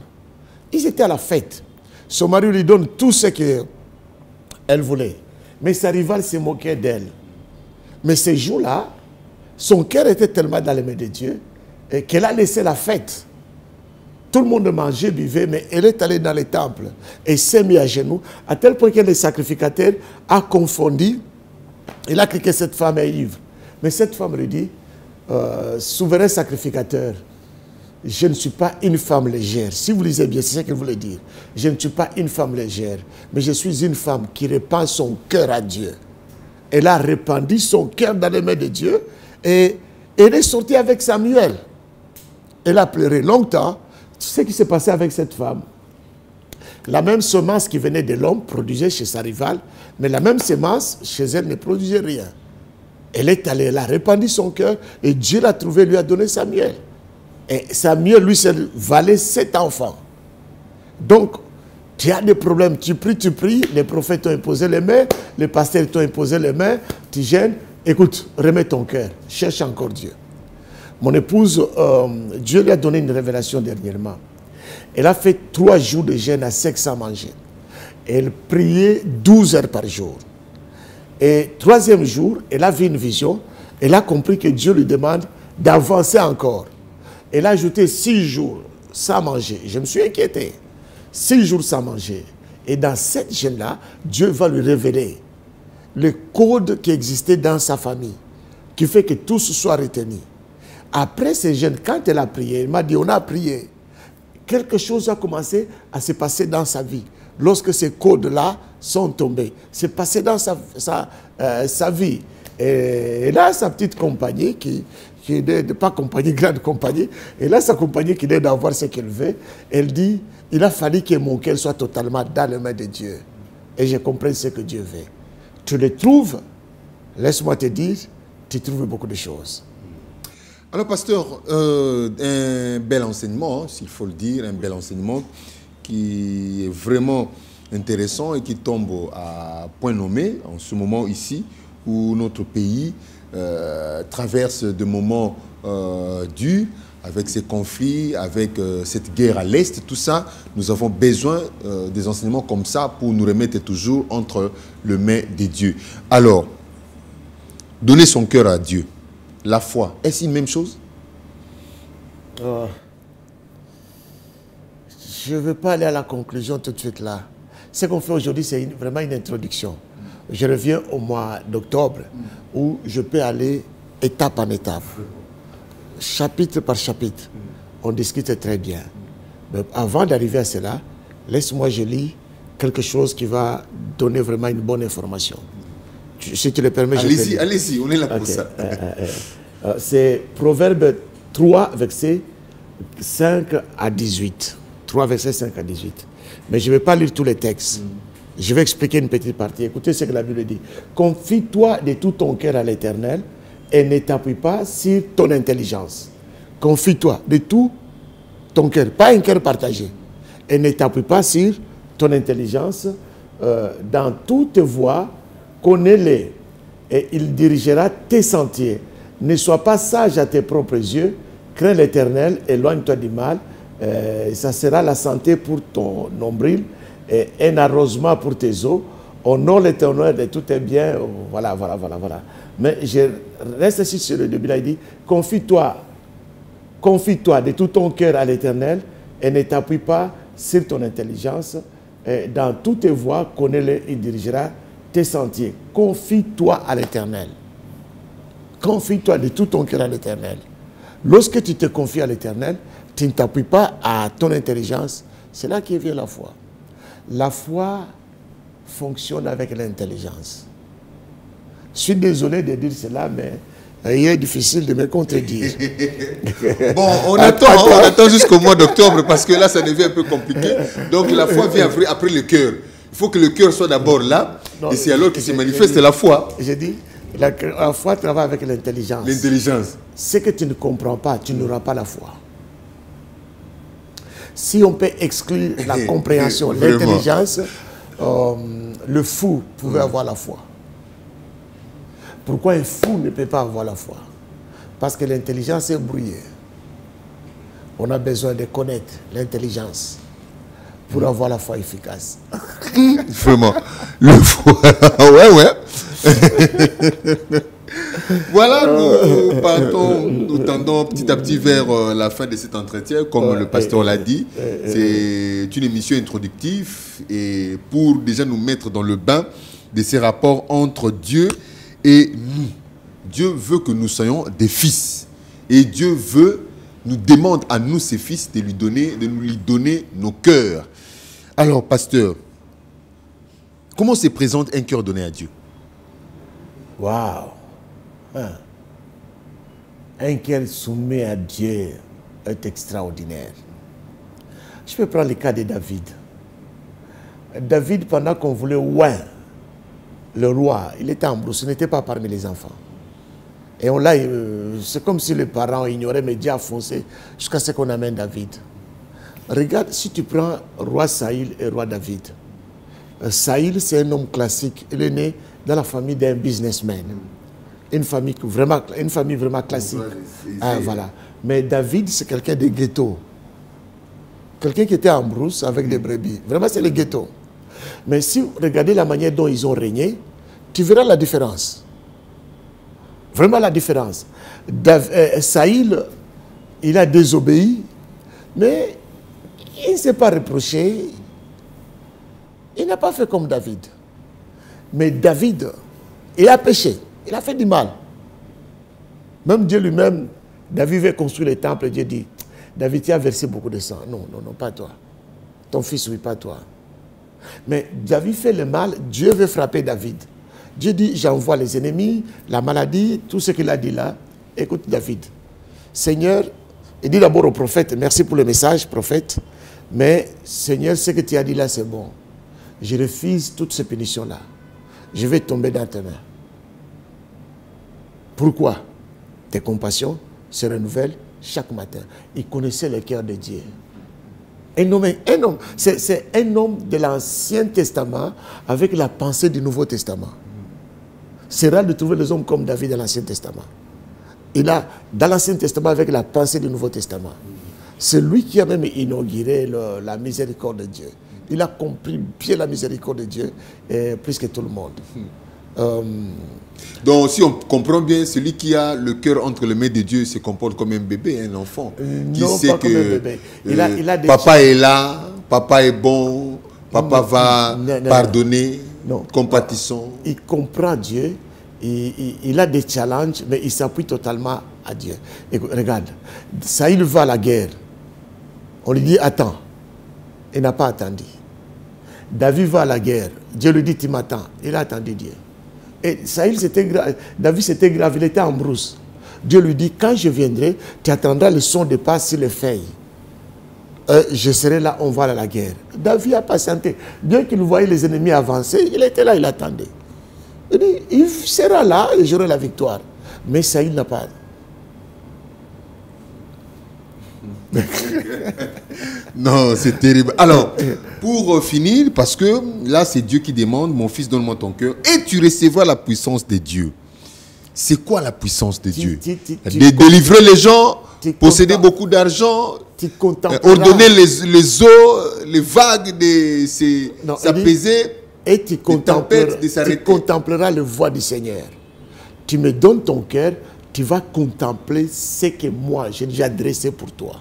Ils étaient à la fête. Son mari lui donne tout ce qu'elle voulait. Mais sa rivale se moquait d'elle. Mais ces jours-là, son cœur était tellement dans les mains de Dieu qu'elle a laissé la fête. Tout le monde mangeait, buvait, mais elle est allée dans les temples et s'est mise à genoux, à tel point que le sacrificateur a confondu. Il a cru que cette femme est ivre. Mais cette femme lui dit, euh, souverain sacrificateur, je ne suis pas une femme légère. Si vous lisez bien, c'est ce qu'il voulait dire. Je ne suis pas une femme légère, mais je suis une femme qui répand son cœur à Dieu. Elle a répandu son cœur dans les mains de Dieu et elle est sortie avec Samuel. Elle a pleuré longtemps. Tu sais ce qui s'est passé avec cette femme? La même semence qui venait de l'homme produisait chez sa rivale, mais la même semence chez elle ne produisait rien. Elle est allée, elle a répandu son cœur et Dieu l'a trouvé, lui a donné Samuel. Et Samuel, lui, c'est valait sept enfants. Donc, tu as des problèmes, tu pries, tu pries, les prophètes t'ont imposé les mains, les pasteurs t'ont imposé les mains, tu gênes. Écoute, remets ton cœur, cherche encore Dieu. Mon épouse, euh, Dieu lui a donné une révélation dernièrement. Elle a fait trois jours de jeûne à sec sans manger. Elle priait 12 heures par jour. Et troisième jour, elle a vu une vision. Elle a compris que Dieu lui demande d'avancer encore. Elle a ajouté six jours sans manger. Je me suis inquiété. Six jours sans manger. Et dans cette gêne-là, Dieu va lui révéler le code qui existait dans sa famille, qui fait que tout ce soit retenu. Après ces gènes, quand elle a prié, elle m'a dit, on a prié. Quelque chose a commencé à se passer dans sa vie. Lorsque ces codes-là sont tombés, c'est passé dans sa, euh, vie. Et a sa petite compagnie qui, qui n'est pas compagnie, grande compagnie. Et là, sa compagnie qui est d'avoir ce qu'elle veut, elle dit, il a fallu que mon cœur soit totalement dans les mains de Dieu. Et je comprends ce que Dieu veut. Tu le trouves, laisse-moi te dire, tu trouves beaucoup de choses. Alors, pasteur, euh, un bel enseignement, hein, s'il faut le dire, un bel enseignement qui est vraiment intéressant et qui tombe à point nommé en ce moment ici où notre pays traverse de moments euh, durs avec ces conflits, avec euh, cette guerre à l'Est, tout ça, nous avons besoin des enseignements comme ça pour nous remettre toujours entre les mains des dieux. Alors, donner son cœur à Dieu. La foi, est-ce une même chose? Oh. Je ne veux pas aller à la conclusion tout de suite là. Ce qu'on fait aujourd'hui, c'est vraiment une introduction. Je reviens au mois d'octobre où je peux aller étape en étape, chapitre par chapitre. On discute très bien. Mais avant d'arriver à cela, laisse-moi je lis quelque chose qui va donner vraiment une bonne information. Si tu le permets, je Allez-y, lire. allez-y, on est là pour ça. Euh, euh, euh, c'est Proverbe 3, verset 5 à 18. 3, verset 5 à 18. Mais je ne vais pas lire tous les textes. Je vais expliquer une petite partie. Écoutez ce que la Bible dit. Confie-toi de tout ton cœur à l'Éternel et ne t'appuie pas sur ton intelligence. Confie-toi de tout ton cœur, pas un cœur partagé. Et ne t'appuie pas sur ton intelligence. euh, dans toutes tes voies, connais-les et il dirigera tes sentiers. Ne sois pas sage à tes propres yeux, crains l'éternel, éloigne-toi du mal. Euh, ça sera la santé pour ton nombril et un arrosement pour tes eaux. Honore l'éternel de tous tes biens. Oh, Voilà, voilà, voilà, voilà. Mais je reste ici sur le début là, il dit confie-toi Confie-toi de tout ton cœur à l'Éternel et ne t'appuie pas sur ton intelligence. Et dans toutes tes voies, connais-le, il dirigera tes sentiers. Confie-toi à l'Éternel. Confie-toi de tout ton cœur à l'Éternel. Lorsque tu te confies à l'Éternel, tu ne t'appuies pas à ton intelligence. C'est là qui vient la foi. La foi fonctionne avec l'intelligence. Je suis désolé de dire cela, mais il est difficile de me contredire. Bon, on attend, on attend jusqu'au mois d'octobre parce que là, ça devient un peu compliqué. Donc la foi vient après, après le cœur. Il faut que le cœur soit d'abord là. Non, et c'est alors je- se manifeste la foi, Je dis, la, la foi travaille avec l'intelligence. l'intelligence. Ce que tu ne comprends pas, tu n'auras pas la foi. Si on peut exclure la compréhension, l'intelligence, euh, le fou pouvait avoir la foi. Pourquoi un fou ne peut pas avoir la foi? Parce que l'intelligence est brouillée. On a besoin de connaître l'intelligence pour avoir la foi efficace. Vraiment. Le foi. ouais, ouais. voilà, nous partons, nous tendons petit à petit vers euh, la fin de cet entretien, comme le pasteur l'a dit. C'est une émission introductive et pour déjà nous mettre dans le bain de ces rapports entre Dieu et nous. Dieu veut que nous soyons des fils. Et Dieu veut, nous demande à nous, ses fils, de lui donner, de nous lui donner nos cœurs. Alors, pasteur, comment se présente un cœur donné à Dieu? Waouh Hein? Un cœur soumis à Dieu est extraordinaire. Je peux prendre le cas de David. David, pendant qu'on voulait oint le roi, il était en brousse, il n'était pas parmi les enfants. Et on l'a, euh, c'est comme si les parents ignoraient, mais Dieu a foncé jusqu'à ce qu'on amène David. Regarde, si tu prends roi Saïl et roi David, euh, Saïl, c'est un homme classique. Il est né dans la famille d'un businessman. Une famille, vraiment, une famille vraiment classique. Ah, voilà. Mais David, c'est quelqu'un de ghetto. Quelqu'un qui était en brousse avec des brebis. Vraiment, c'est le ghetto. Mais si vous regardez la manière dont ils ont régné, tu verras la différence. Vraiment la différence. Dav- euh, Saïl, il a désobéi, mais il ne s'est pas reproché. Il n'a pas fait comme David. Mais David, il a péché. Il a fait du mal. Même Dieu lui-même, David veut construire le temple. Dieu dit, David, tu as versé beaucoup de sang. Non, non, non, pas toi. Ton fils, oui, pas toi. Mais David fait le mal, Dieu veut frapper David. Dieu dit, j'envoie les ennemis, la maladie, tout ce qu'il a dit là. Écoute David. Seigneur, il dit d'abord au prophète, merci pour le message, prophète, mais Seigneur, ce que tu as dit là, c'est bon. Je refuse toutes ces punitions-là. Je vais tomber dans tes mains. Pourquoi? Tes compassions se renouvellent chaque matin. Il connaissait le cœur de Dieu. Un homme, c'est, un homme de l'Ancien Testament avec la pensée du Nouveau Testament. C'est rare de trouver des hommes comme David dans l'Ancien Testament. Il a, dans l'Ancien Testament, avec la pensée du Nouveau Testament. C'est lui qui a même inauguré la miséricorde de Dieu. Il a compris bien la miséricorde de Dieu, et plus que tout le monde. Euh, Donc, si on comprend bien, celui qui a le cœur entre les mains de Dieu se comporte comme un bébé, un enfant. qui non, sait pas comme que un bébé. Il a- euh, il a des- papa est là, papa est bon, papa va non, non, pardonner, non. compatissant. il comprend Dieu, il, il- il a des challenges, mais il s'appuie totalement à Dieu. Regarde, Saïl va à la guerre. On lui dit attends. Il n'a pas attendu. David va à la guerre. Dieu lui dit tu m'attends. Il a attendu Dieu. Et gra- David, c'était grave, il était en brousse. Dieu lui dit quand je viendrai, tu attendras le son de pas sur les feuilles. Euh, je serai là, on va à la guerre. David a patienté. Bien qu'il voyait les ennemis avancer, il était là, il attendait. Il dit, il sera là et j'aurai la victoire. Mais Saïl n'a pas. Non, c'est terrible. Alors, pour euh, finir, parce que là, c'est Dieu qui demande, mon fils, donne-moi ton cœur, et tu recevras la puissance de Dieu. C'est quoi la puissance de Dieu? tu- tu- tu- Dé- Délivrer les gens, posséder beaucoup d'argent, euh, ordonner les, les eaux, les vagues de s'apaiser. et tu contempleras, de tu contempleras le voix du Seigneur. Tu me donnes ton cœur, tu vas contempler ce que moi j'ai déjà dressé pour toi.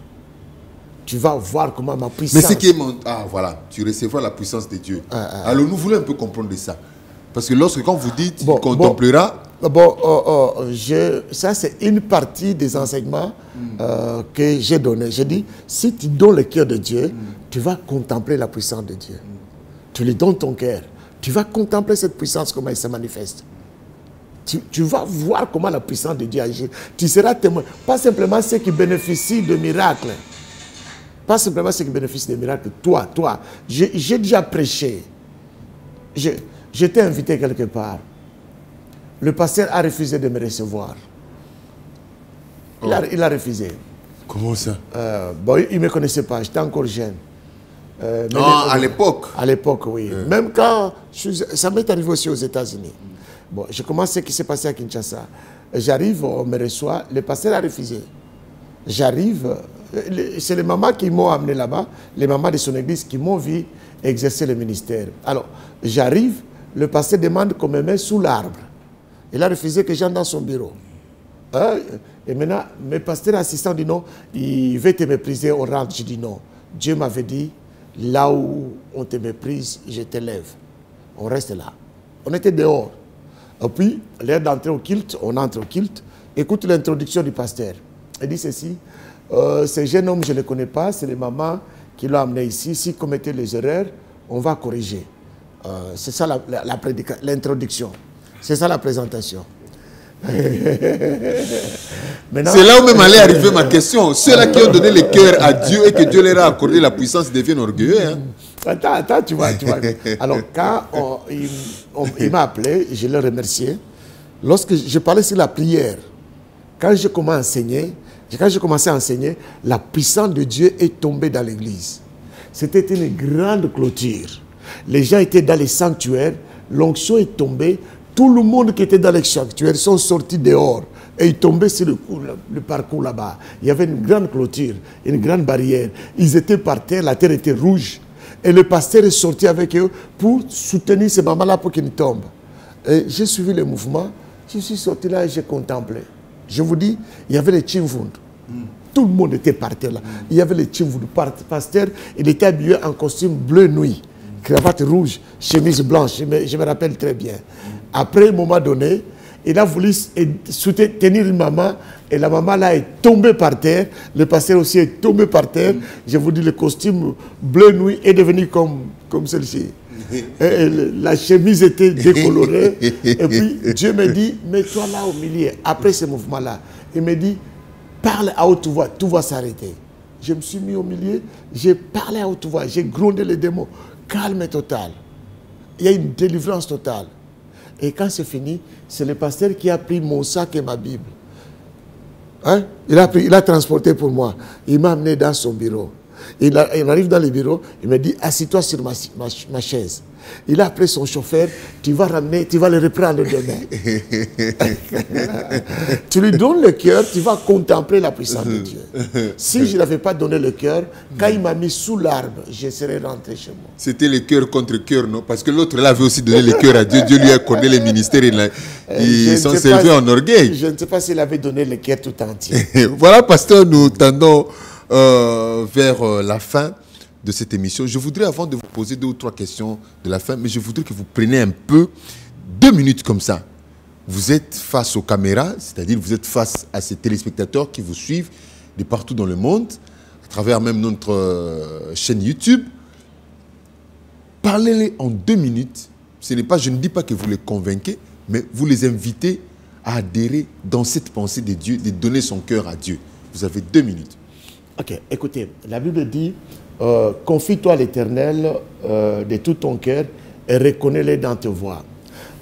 Tu vas voir comment ma Mais puissance. ce qui est mon- Ah, voilà, tu recevras la puissance de Dieu. Alors, nous voulons un peu comprendre de ça. Parce que lorsque, quand vous dites, Bon, tu contempleras, Bon, oh, oh, je, ça c'est une partie des enseignements euh, que j'ai donné. J'ai dit, si tu donnes le cœur de Dieu, tu vas contempler la puissance de Dieu. Tu lui donnes ton cœur. Tu vas contempler cette puissance, comment elle se manifeste. Tu, tu vas voir comment la puissance de Dieu agit. Tu seras témoin. Pas simplement ceux qui bénéficient de miracles. Pas simplement ceux qui bénéficient des miracles. Toi, toi. J'ai déjà prêché. T'ai invité quelque part. Le pasteur a refusé de me recevoir. Il, a, il a refusé. comment ça? Euh, bon, il ne me connaissait pas, j'étais encore jeune. Euh, mais Ah, les- à l'époque. À l'époque, oui. Même quand. je ça m'est arrivé aussi aux États-Unis. Bon, je commence ce qui s'est passé à Kinshasa. J'arrive, on me reçoit, le pasteur a refusé. J'arrive, euh, c'est les mamans qui m'ont amené là-bas, les mamans de son église qui m'ont vu exercer le ministère. Alors, j'arrive, le pasteur demande qu'on me mette sous l'arbre. Il a refusé que j'entre dans son bureau. Hein? Et maintenant, mes pasteurs assistants disent non, il veut te mépriser, on rentre. Je dis non. Dieu m'avait dit, là où on te méprise, je t'élève. On reste là. On était dehors. Et puis, l'heure d'entrer au culte, on entre au culte. Écoute l'introduction du pasteur. Il dit ceci, euh, ce jeune homme, je ne le connais pas, c'est les mamans qui l'ont amené ici. S'il commettait les erreurs, on va corriger. Euh, c'est ça l'introduction. C'est ça la présentation. C'est là où même allait arriver ma question. Ceux-là qui ont donné le cœur à Dieu et que Dieu leur a accordé la puissance deviennent orgueilleux. hein. Attends, attends, tu vois, tu vois. Alors, quand on- il, m'a appelé, je l'ai remercié. Lorsque je parlais sur la prière, quand je commençais à enseigner, quand j'ai commencé à enseigner, la puissance de Dieu est tombée dans l'église. C'était une grande clôture. Les gens étaient dans les sanctuaires, l'onction est tombée, tout le monde qui était dans les sanctuaires sont sortis dehors et ils tombaient sur le, cou- le parcours là-bas. Il y avait une grande clôture, une grande barrière. Ils étaient par terre, la terre était rouge. Et le pasteur est sorti avec eux pour soutenir ces mamans-là pour qu'ils tombent. Et j'ai suivi le mouvement, je suis sorti là et j'ai contemplé. Je vous dis, il y avait les Chimvund. Tout le monde était par terre là. Il y avait les Chimvund. Par- Pasteur, il était habillé en costume bleu nuit, cravate rouge, chemise blanche, je me, rappelle très bien. Après un moment donné, il a voulu soutenir une maman et la maman là est tombée par terre. Le pasteur aussi est tombé par terre. Je vous dis, le costume bleu nuit est devenu comme, comme celle-ci. Et- la chemise était décolorée. et puis Dieu me dit, mets-toi là au milieu. Après ce mouvement-là, il me dit, parle à haute voix, tout va s'arrêter. Je me suis mis au milieu, j'ai parlé à haute voix, j'ai grondé les démons. Calme total. Il y a une délivrance totale. Et quand c'est fini, c'est le pasteur qui a pris mon sac et ma Bible. Hein? Il, a pris, il a transporté pour moi. Il m'a amené dans son bureau. Il, arrive dans le bureau, il me dit, assis-toi sur ma chaise. Il a appelé son chauffeur, tu vas ramener, tu vas le reprendre demain. tu lui donnes le cœur, tu vas contempler la puissance de Dieu. Si je n'avais pas donné le cœur, quand il m'a mis sous l'arbre, je serais rentré chez moi. C'était le cœur contre cœur, non? Parce que l'autre là avait aussi donné le cœur à Dieu. Dieu lui a accordé les ministères. Il, il s'en servait en orgueil. Je ne sais pas s'il avait donné le cœur tout entier. voilà, pasteur, nous tendons euh, vers euh, la fin de cette émission. Je voudrais, avant de vous poser deux ou trois questions de la fin, mais je voudrais que vous preniez un peu, deux minutes comme ça. Vous êtes face aux caméras, c'est-à-dire vous êtes face à ces téléspectateurs qui vous suivent de partout dans le monde, à travers même notre euh, chaîne YouTube. Parlez-les en deux minutes. Ce n'est pas, je ne dis pas que vous les convainquez, mais vous les invitez à adhérer dans cette pensée de Dieu, de donner son cœur à Dieu. Vous avez deux minutes. Ok, écoutez, la Bible dit euh, confie-toi à l'Éternel euh, de tout ton cœur et reconnais-le dans tes voies.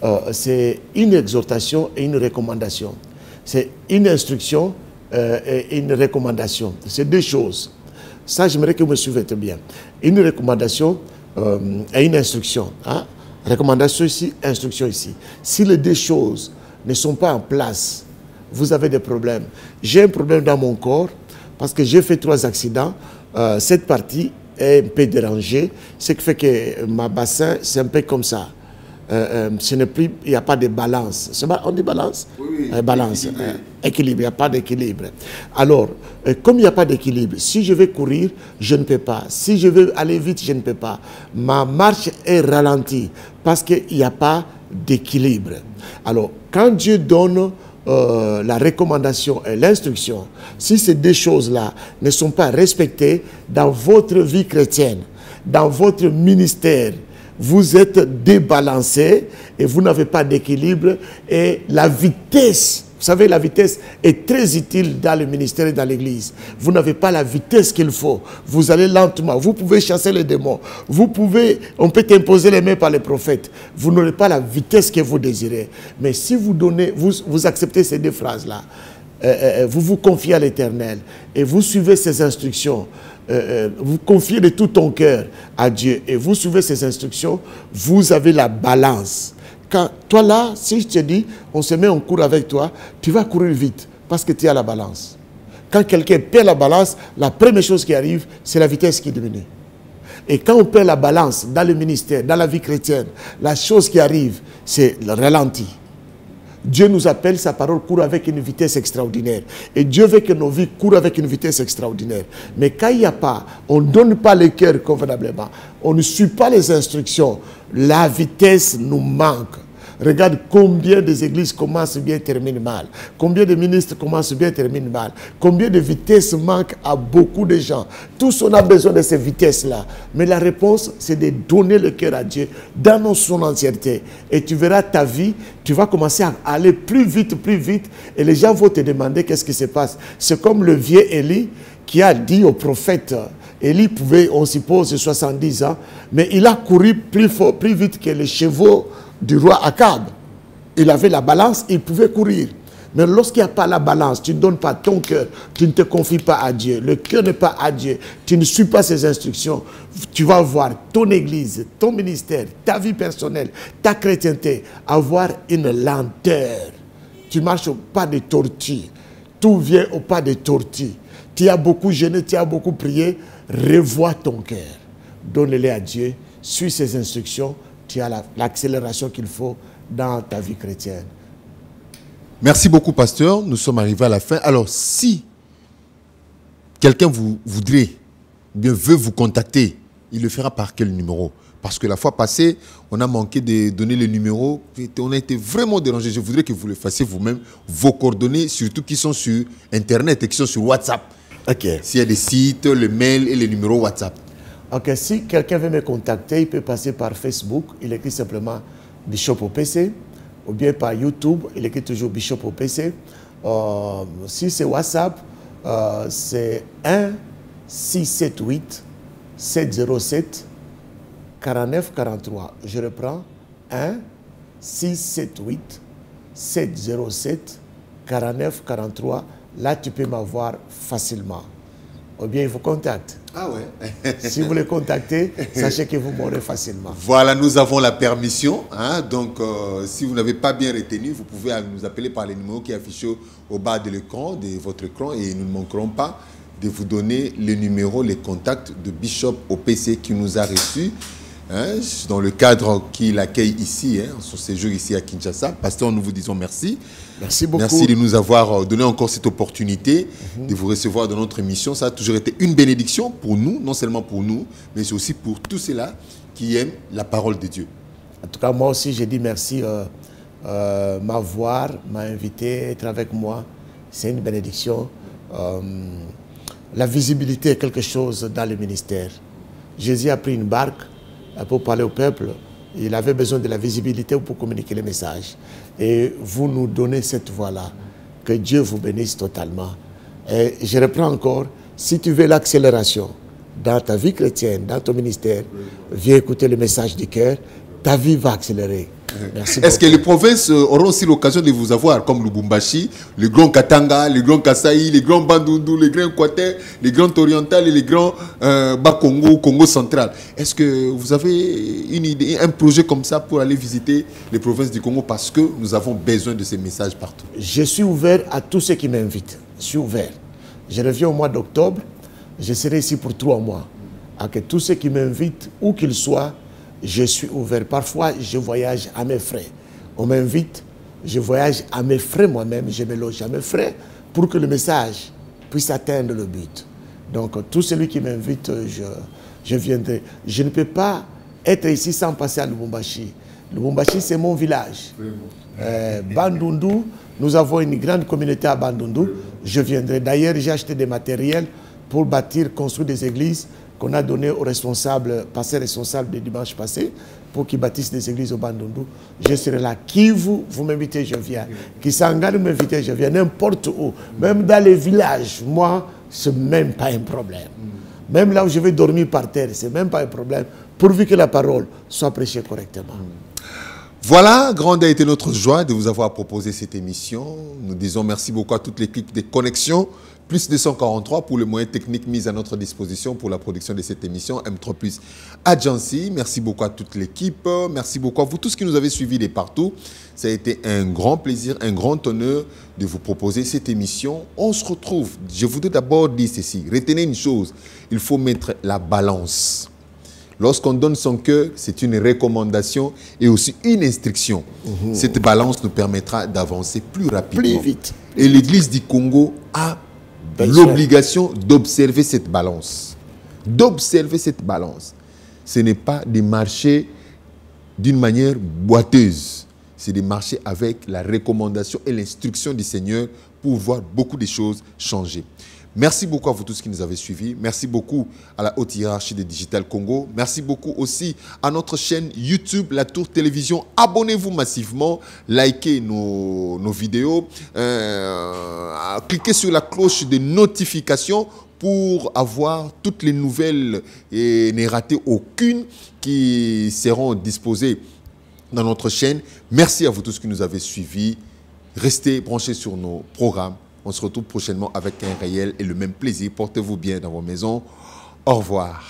Euh, c'est une exhortation et une recommandation. C'est une instruction et une recommandation. C'est deux choses. Ça, j'aimerais que vous me suiviez bien. Une recommandation et une instruction. Hein? Recommandation ici, instruction ici. Si les deux choses ne sont pas en place, vous avez des problèmes. J'ai un problème dans mon corps parce que j'ai fait trois accidents. Euh, cette partie est un peu dérangée, ce qui fait que ma bassin, c'est un peu comme ça. Euh, euh, plus, il n'y a pas de balance. On dit balance? Oui, balance. Équilibre. il n'y a pas d'équilibre. Alors, comme il n'y a pas d'équilibre, si je veux courir, je ne peux pas. Si je veux aller vite, je ne peux pas. Ma marche est ralentie parce qu'il n'y a pas d'équilibre. Alors, quand Dieu donne euh, la recommandation et l'instruction, si ces deux choses-là ne sont pas respectées dans votre vie chrétienne, dans votre ministère, vous êtes débalancé et vous n'avez pas d'équilibre et la vitesse vous savez, la vitesse est très utile dans le ministère et dans l'église. Vous n'avez pas la vitesse qu'il faut. Vous allez lentement. Vous pouvez chasser les démons. Vous pouvez, on peut imposer les mains par les prophètes. Vous n'aurez pas la vitesse que vous désirez. Mais si vous donnez, vous, acceptez ces deux phrases-là, euh, euh, euh, vous vous confiez à l'éternel et vous suivez ses instructions, vous confiez de tout ton cœur à Dieu et vous suivez ses instructions, vous avez la balance toi là, si je te dis, on se met en cours avec toi, tu vas courir vite parce que tu as la balance. Quand quelqu'un perd la balance, la première chose qui arrive, c'est la vitesse qui diminue. Et quand on perd la balance dans le ministère, dans la vie chrétienne, la chose qui arrive, c'est le ralenti. Dieu nous appelle, sa parole court avec une vitesse extraordinaire. Et Dieu veut que nos vies courent avec une vitesse extraordinaire. Mais quand il n'y a pas, on ne donne pas le cœur convenablement, on ne suit pas les instructions, la vitesse nous manque. Regarde combien des églises commencent bien et terminent mal. Combien de ministres commencent bien et terminent mal. Combien de vitesses manquent à beaucoup de gens. Tous on a besoin de ces vitesses-là. Mais la réponse, c'est de donner le cœur à Dieu dans son entièreté. Et tu verras ta vie, tu vas commencer à aller plus vite, plus vite. Et les gens vont te demander qu'est-ce qui se passe. C'est comme le vieux Élie qui a dit au prophète, Élie pouvait, on suppose, 70 ans, mais il a couru plus, fort, plus vite que les chevaux du roi Akab. Il avait la balance, il pouvait courir. Mais lorsqu'il n'y a pas la balance, tu ne donnes pas ton cœur, tu ne te confies pas à Dieu, le cœur n'est pas à Dieu, tu ne suis pas ses instructions, tu vas voir ton église, ton ministère, ta vie personnelle, ta chrétienté avoir une lenteur. Tu marches au pas de tortue. Tout vient au pas de tortue. Tu as beaucoup gêné, tu as beaucoup prié. Revois ton cœur. Donne-le à Dieu. Suis ses instructions tu as l'accélération qu'il faut dans ta vie chrétienne. Merci beaucoup, pasteur. Nous sommes arrivés à la fin. Alors, si quelqu'un vous voudrait, bien veut vous contacter, il le fera par quel numéro? Parce que la fois passée, on a manqué de donner le numéro. On a été vraiment dérangé. Je voudrais que vous le fassiez vous-même, vos coordonnées, surtout qui sont sur Internet et qui sont sur WhatsApp. Ok. S'il y a des sites, le mail et les numéros WhatsApp. Ok, si quelqu'un veut me contacter, il peut passer par Facebook, il écrit simplement Bishop au PC, ou bien par YouTube, il écrit toujours Bishop au PC. Euh, si c'est WhatsApp, euh, c'est 1 678 707 49 43. Je reprends 1 678 707 49 43. Là, tu peux m'avoir facilement. ou bien il vous contacte. Ah ouais. si vous les contactez, sachez que vous mourrez facilement. Voilà, nous avons la permission. Hein, donc, euh, si vous n'avez pas bien retenu, vous pouvez nous appeler par les numéros qui affichent au bas de l'écran, de votre écran, et nous ne manquerons pas de vous donner les numéros, les contacts de Bishop OPC qui nous a reçus. Hein, dans le cadre qu'il accueille ici, hein, son séjour ici à Kinshasa. Pasteur, nous vous disons merci. Merci beaucoup. Merci de nous avoir euh, donné encore cette opportunité mhm. de vous recevoir dans notre émission. Ça a toujours été une bénédiction pour nous, non seulement pour nous, mais aussi pour tous ceux-là qui aiment la parole de Dieu. En tout cas, moi aussi, j'ai dit merci. Euh, euh, m'avoir, m'a invité, être avec moi, c'est une bénédiction. la visibilité est quelque chose dans le ministère. Jésus a pris une barque euh, pour parler au peuple, il avait besoin de la visibilité pour communiquer les messages. Et vous nous donnez cette voie-là. Que Dieu vous bénisse totalement. Et je reprends encore, si tu veux l'accélération dans ta vie chrétienne, dans ton ministère, viens écouter le message du cœur, ta vie va accélérer. Est-ce que les provinces euh, auront aussi l'occasion de vous avoir, comme Lubumbashi, le Grand Katanga, le Grand Kasaï, le Grand Bandundu, le Grand Kwater, le Grand Oriental et le Grand euh, Bas-Congo, Congo central Est-ce que vous avez une idée, un projet comme ça pour aller visiter les provinces du Congo parce que nous avons besoin de ces messages partout? Je suis ouvert à tous ceux qui m'invitent. Je suis ouvert. Je reviens au mois d'octobre. Je serai ici pour trois mois. À que tous ceux qui m'invitent, où qu'ils soient, je suis ouvert. Parfois, je voyage à mes frais. On m'invite, je voyage à mes frais moi-même, je me loge à mes frais pour que le message puisse atteindre le but. Donc, tout celui qui m'invite, je, je viendrai. Je ne peux pas être ici sans passer à Lubumbashi. Lubumbashi, c'est mon village. Euh, Bandundu, nous avons une grande communauté à Bandundu. Je viendrai. D'ailleurs, j'ai acheté des matériels pour bâtir, construire des églises qu'on a donné aux responsables, passés responsables de dimanche passé, pour qu'ils bâtissent des églises au Bandundu. Je serai là. Qui vous, vous m'invitez, je viens. Qui s'engage m'inviter, je viens. N'importe où. Même dans les villages, moi, ce n'est même pas un problème. Même là où je vais dormir par terre, ce n'est même pas un problème, pourvu que la parole soit prêchée correctement. Voilà, grande a été notre joie de vous avoir proposé cette émission. Nous disons merci beaucoup à toute l'équipe des connexions plus 243 pour le moyen technique mis à notre disposition pour la production de cette émission M3 Plus Agency. Merci beaucoup à toute l'équipe. Merci beaucoup à vous tous qui nous avez suivis de partout. Ça a été un grand plaisir, un grand honneur de vous proposer cette émission. On se retrouve. Je voudrais d'abord dire ceci. Retenez une chose. Il faut mettre la balance. Lorsqu'on donne son cœur, c'est une recommandation et aussi une instruction. Mhm. Cette balance nous permettra d'avancer plus rapidement. Plus vite. Et l'Église du Congo a l'obligation d'observer cette balance. D'observer cette balance. Ce n'est pas de marcher d'une manière boiteuse. C'est de marcher avec la recommandation et l'instruction du Seigneur pour voir beaucoup de choses changer. Merci beaucoup à vous tous qui nous avez suivis. Merci beaucoup à la haute hiérarchie de Digital Congo. Merci beaucoup aussi à notre chaîne YouTube, La Tour Télévision. Abonnez-vous massivement, likez nos, vidéos, euh, cliquez sur la cloche de notification pour avoir toutes les nouvelles et ne rater aucune qui seront disposées dans notre chaîne. Merci à vous tous qui nous avez suivis. Restez branchés sur nos programmes. On se retrouve prochainement avec un réel et le même plaisir. Portez-vous bien dans vos maisons. Au revoir.